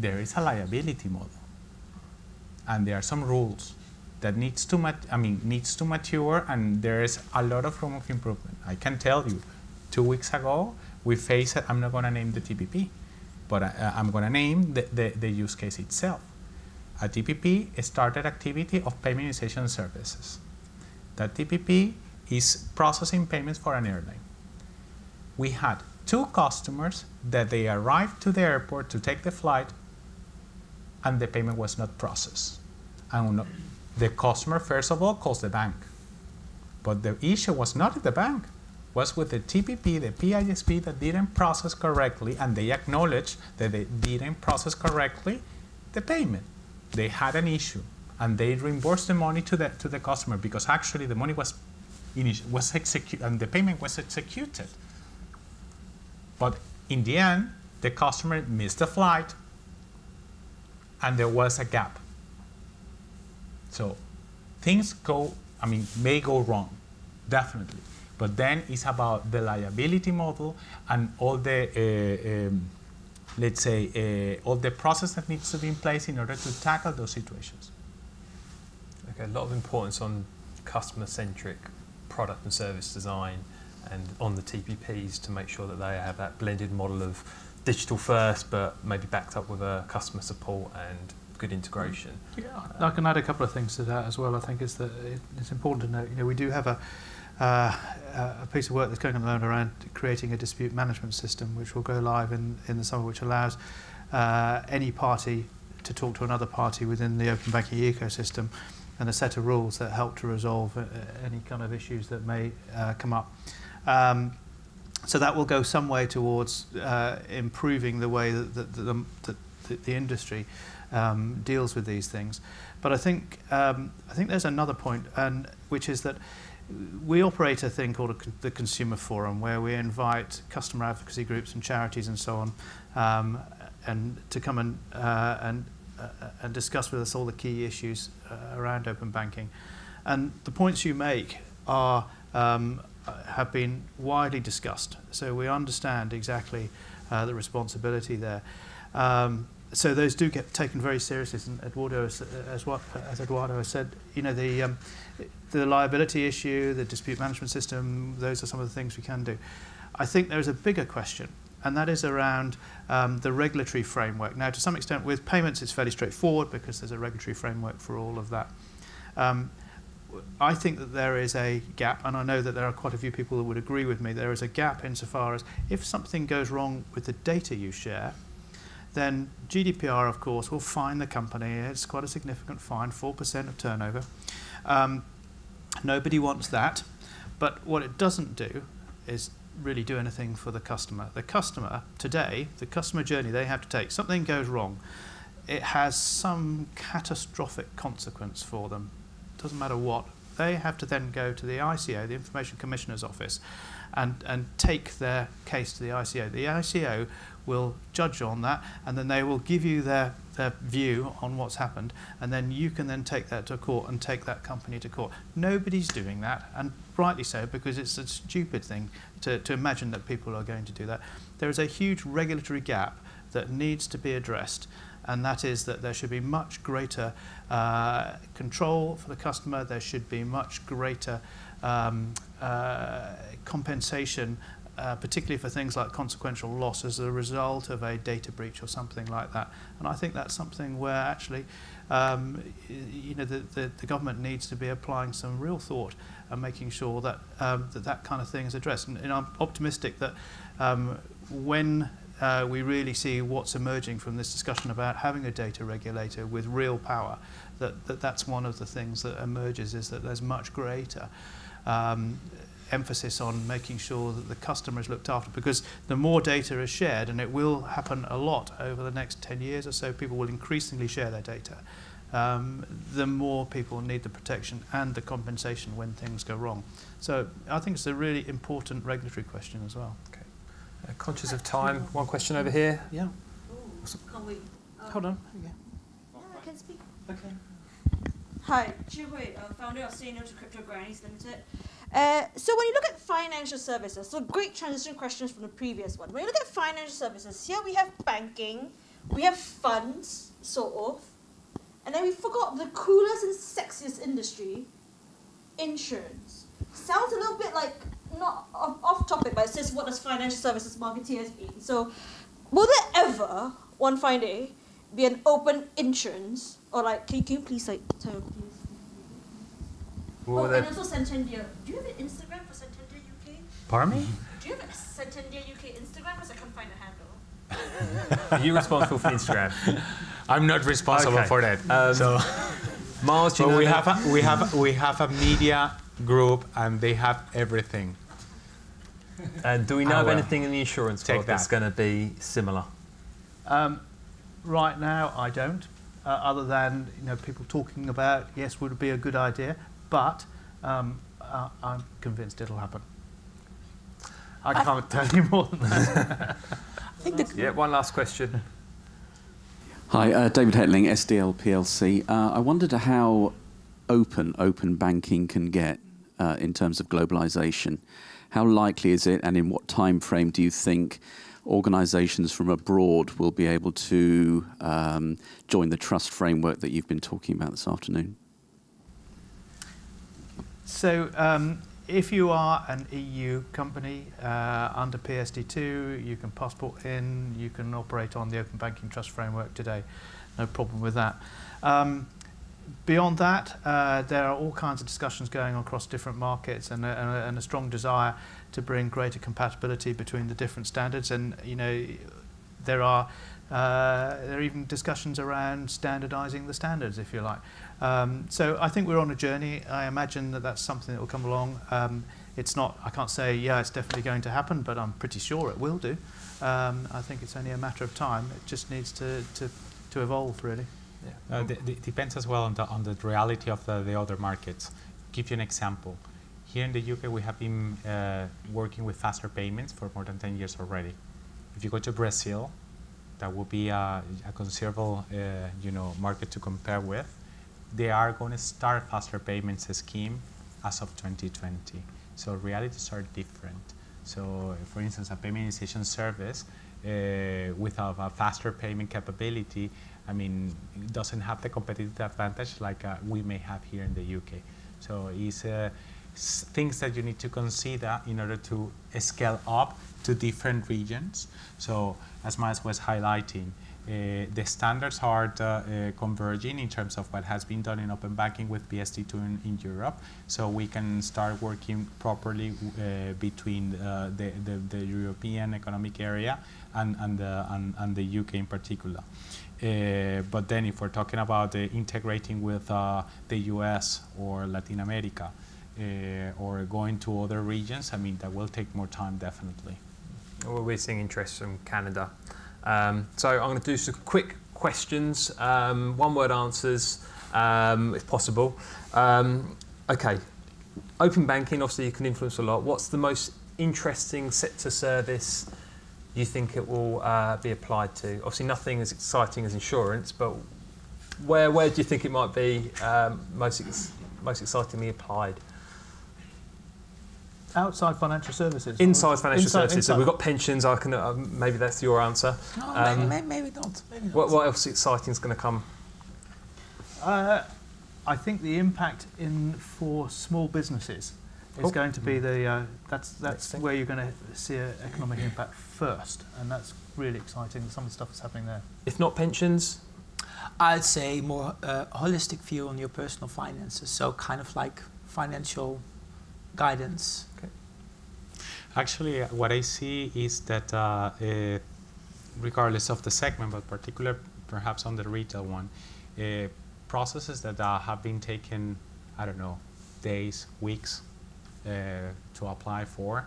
there is a liability model, and there are some rules that needs to mat- I mean needs to mature, and there is a lot of room of improvement. I can tell you, two weeks ago we faced. I'm not going to name the TPP, but I, am going to name the, the, the use case itself. A TPP started activity of payment initiation services. That TPP is processing payments for an airline. We had two customers that they arrived to the airport to take the flight and the payment was not processed. And the customer, first of all, calls the bank. But the issue was not at the bank, was with the TPP, the PISP that didn't process correctly, and they acknowledged that they didn't process correctly the payment. They had an issue, and they reimbursed the money to the, to the customer because actually the money was was executed and the payment was executed. But in the end, the customer missed the flight and there was a gap. So things go, I mean, may go wrong, definitely. But then it's about the liability model and all the, uh, um, let's say, uh, all the process that needs to be in place in order to tackle those situations. Okay, a lot of importance on customer-centric product and service design and on the TPPs to make sure that they have that blended model of digital first, but maybe backed up with a customer support and good integration. Yeah, I can add a couple of things to that as well. I think is that it's important to note. You know, we do have a uh, a piece of work that's going on around creating a dispute management system, which will go live in in the summer, which allows uh, any party to talk to another party within the open banking ecosystem and a set of rules that help to resolve uh, any kind of issues that may uh, come up. Um, so that will go some way towards uh, improving the way that, the, the industry um, deals with these things. But I think um, I think there's another point, and which is that we operate a thing called a, the Consumer Forum, where we invite customer advocacy groups and charities and so on, um, and to come and uh, and uh, and discuss with us all the key issues uh, around open banking. And the points you make are um, have been widely discussed, so we understand exactly uh, the responsibility there. Um, so those do get taken very seriously. And Eduardo, as, as, what, as Eduardo has said, you know, the, um, the liability issue, the dispute management system, those are some of the things we can do. I think there is a bigger question, and that is around um, the regulatory framework. Now, to some extent, with payments, it's fairly straightforward because there's a regulatory framework for all of that. I think that there is a gap, and I know that there are quite a few people that would agree with me. There is a gap insofar as if something goes wrong with the data you share, then GDPR, of course, will fine the company. It's quite a significant fine, 4% of turnover. Um, nobody wants that. But what it doesn't do is really do anything for the customer. The customer, today, the customer journey they have to take, something goes wrong, it has some catastrophic consequence for them. Doesn't matter what. They have to then go to the ICO, the Information Commissioner's Office, and, and take their case to the ICO. The ICO will judge on that and then they will give you their, their view on what's happened and then you can then take that to court and take that company to court. Nobody's doing that and rightly so because it's a stupid thing to, to imagine that people are going to do that. There is a huge regulatory gap that needs to be addressed and that is that there should be much greater uh, control for the customer, there should be much greater um, uh, compensation uh, particularly for things like consequential loss as a result of a data breach or something like that. And I think that's something where actually, um, you know, the, the, the government needs to be applying some real thought and making sure that um, that, that kind of thing is addressed. And, and I'm optimistic that um, when uh, we really see what's emerging from this discussion about having a data regulator with real power, that, that that's one of the things that emerges is that there's much greater um, emphasis on making sure that the customer is looked after because the more data is shared, and it will happen a lot over the next 10 years or so, people will increasingly share their data, um, the more people need the protection and the compensation when things go wrong. So I think it's a really important regulatory question as well. Okay. Uh, conscious of time, one question over here. Yeah. Can't wait. Hold on. Yeah, I can speak. Okay. Hi, Chi Hui, uh, founder of Say No to Crypto Grannies Limited. Uh, so when you look at financial services, so great transition questions from the previous one. When you look at financial services, here we have banking, we have funds, sort of, and then we forgot the coolest and sexiest industry, insurance. Sounds a little bit like not off, off topic, but it says what does financial services marketeers mean. So, will there ever, one fine day, be an open insurance, or like, can, can you please like tell please? Well, oh, and also Santander. Do you have an Instagram for Santander UK? Pardon me? Do you have a Santander UK Instagram? Because I can't find a handle. Are you responsible for Instagram? I'm not responsible Okay. for that. Um, so, Miles, do you but know we that- have a, we have we have a media group and they have everything. And do we know I of anything in the insurance Take world that's going to be similar? Um, right now, I don't. Uh, other than you know people talking about yes, would it be a good idea, but um, uh, uh, I'm convinced it'll happen. I can't tell you more than that. I think the, Yeah, one last question. Hi, uh, David Hetling, SDL PLC. Uh, I wondered how open open banking can get uh, in terms of globalization. How likely is it, and in what time frame do you think organizations from abroad will be able to um, join the trust framework that you've been talking about this afternoon? So, um, if you are an EU company uh, under PSD2, you can passport in, you can operate on the Open Banking Trust Framework today. No problem with that. Um, beyond that, uh, there are all kinds of discussions going on across different markets and a, and a, and a strong desire to bring greater compatibility between the different standards. And, you know, there are uh, there are even discussions around standardizing the standards, if you like. Um, so I think we're on a journey. I imagine that that's something that will come along. Um, it's not, I can't say, yeah, it's definitely going to happen, but I'm pretty sure it will do. Um, I think it's only a matter of time. It just needs to, to, to evolve, really. Uh, d- d- depends as well on the, on the reality of the, the other markets. Give you an example. Here in the UK, we have been uh, working with faster payments for more than 10 years already. If you go to Brazil, that will be a, a considerable uh, you know, market to compare with. They are going to start faster payments scheme as of 2020. So realities are different. So, for instance, a payment initiation service uh, with a, a faster payment capability I mean, it doesn't have the competitive advantage like uh, we may have here in the UK. So it's uh, things that you need to consider in order to scale up to different regions. So as Miles was highlighting, uh, the standards are uh, uh, converging in terms of what has been done in open banking with PSD2 in, in Europe. So we can start working properly uh, between uh, the, the, the, European economic area and, and, the, and, and the UK in particular. Uh, but then if we're talking about uh, integrating with uh, the US or Latin America uh, or going to other regions, I mean, that will take more time, definitely. Well, we're seeing interest from Canada. Um, so I'm going to do some quick questions, um, one word answers, um, if possible. Um, okay, open banking, obviously, you can influence a lot. What's the most interesting sector service you think it will uh, be applied to? Obviously, nothing as exciting as insurance, but where where do you think it might be um, most ex most excitingly applied? Outside financial services. Inside financial inside, services. Inside. So we've got pensions. I can uh, maybe that's your answer. no, Um, maybe, maybe not. Maybe not. What, what else exciting is going to come? Uh, I think the impact in for small businesses Cool. is going to be the uh, that's that's thing. where you're going to see an economic impact first, and that's really exciting. Some of the stuff that's happening there. If not pensions, I'd say more uh, holistic view on your personal finances. So kind of like financial guidance. Okay. Actually, uh, what I see is that uh, uh, regardless of the segment, but particular perhaps on the retail one, uh, processes that uh, have been taken, I don't know, days, weeks to apply for,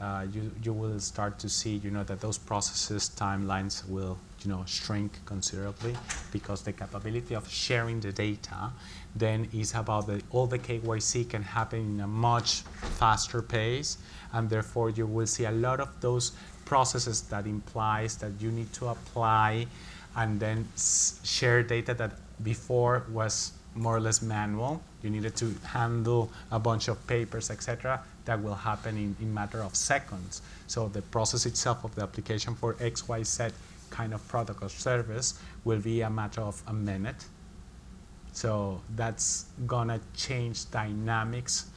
uh, you, you will start to see, you know, that those processes timelines will, you know, shrink considerably because the capability of sharing the data then is about the, all the KYC can happen in a much faster pace. And therefore you will see a lot of those processes that implies that you need to apply and then share data that before was more or less manual. You needed to handle a bunch of papers, etc. That will happen in, in matter of seconds. So the process itself of the application for XYZ kind of product or service will be a matter of a minute. So that's gonna change dynamics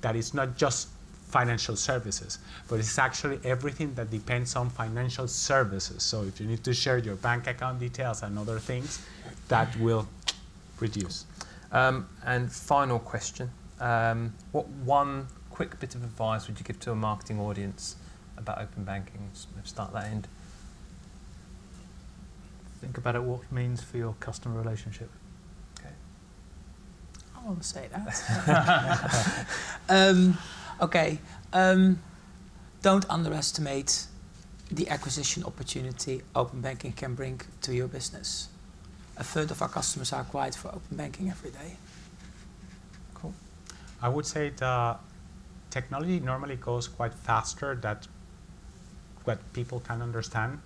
that is not just financial services, but it's actually everything that depends on financial services. So if you need to share your bank account details and other things, that will reduce. Um, and final question: um, What one quick bit of advice would you give to a marketing audience about open banking? Let's start that end. Think about it. What it means for your customer relationship. Okay. I want to say that. um, okay. Um, don't underestimate the acquisition opportunity open banking can bring to your business. A third of our customers are quiet for open banking every day. Cool. I would say the technology normally goes quite faster that what people can understand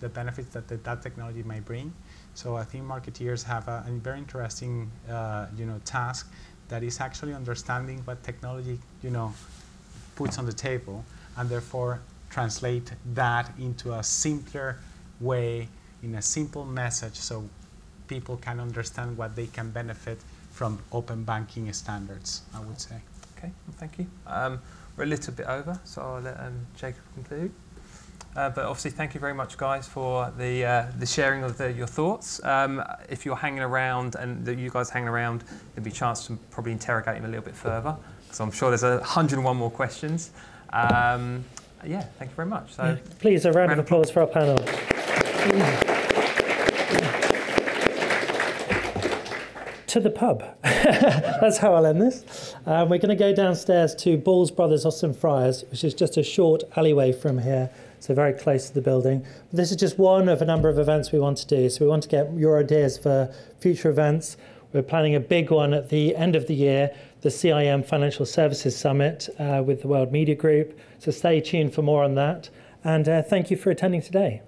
the benefits that the, that technology may bring. So I think marketeers have a, a very interesting, uh, you know, task that is actually understanding what technology, you know, puts on the table, and therefore translate that into a simpler way, in a simple message, so people can understand what they can benefit from open banking standards. I would say. Okay, well, thank you. Um, we're a little bit over, so I'll let um, Jacob conclude. Uh, but obviously, thank you very much, guys, for the uh, the sharing of the, your thoughts. Um, if you're hanging around and the, you guys hanging around, there'll be a chance to probably interrogate him a little bit further. So I'm sure there's a 101 more questions. Um, yeah, thank you very much. So yeah. please a round, round of applause for our panel. To the pub. That's how I'll end this. Um, we're going to go downstairs to Balls Brothers Austin Friars, which is just a short alleyway from here so very close to the building. This is just one of a number of events we want to do. So we want to get your ideas for future events. We're planning a big one at the end of the year, the CIM Financial Services Summit uh, with the World Media Group. So stay tuned for more on that. And uh, thank you for attending today.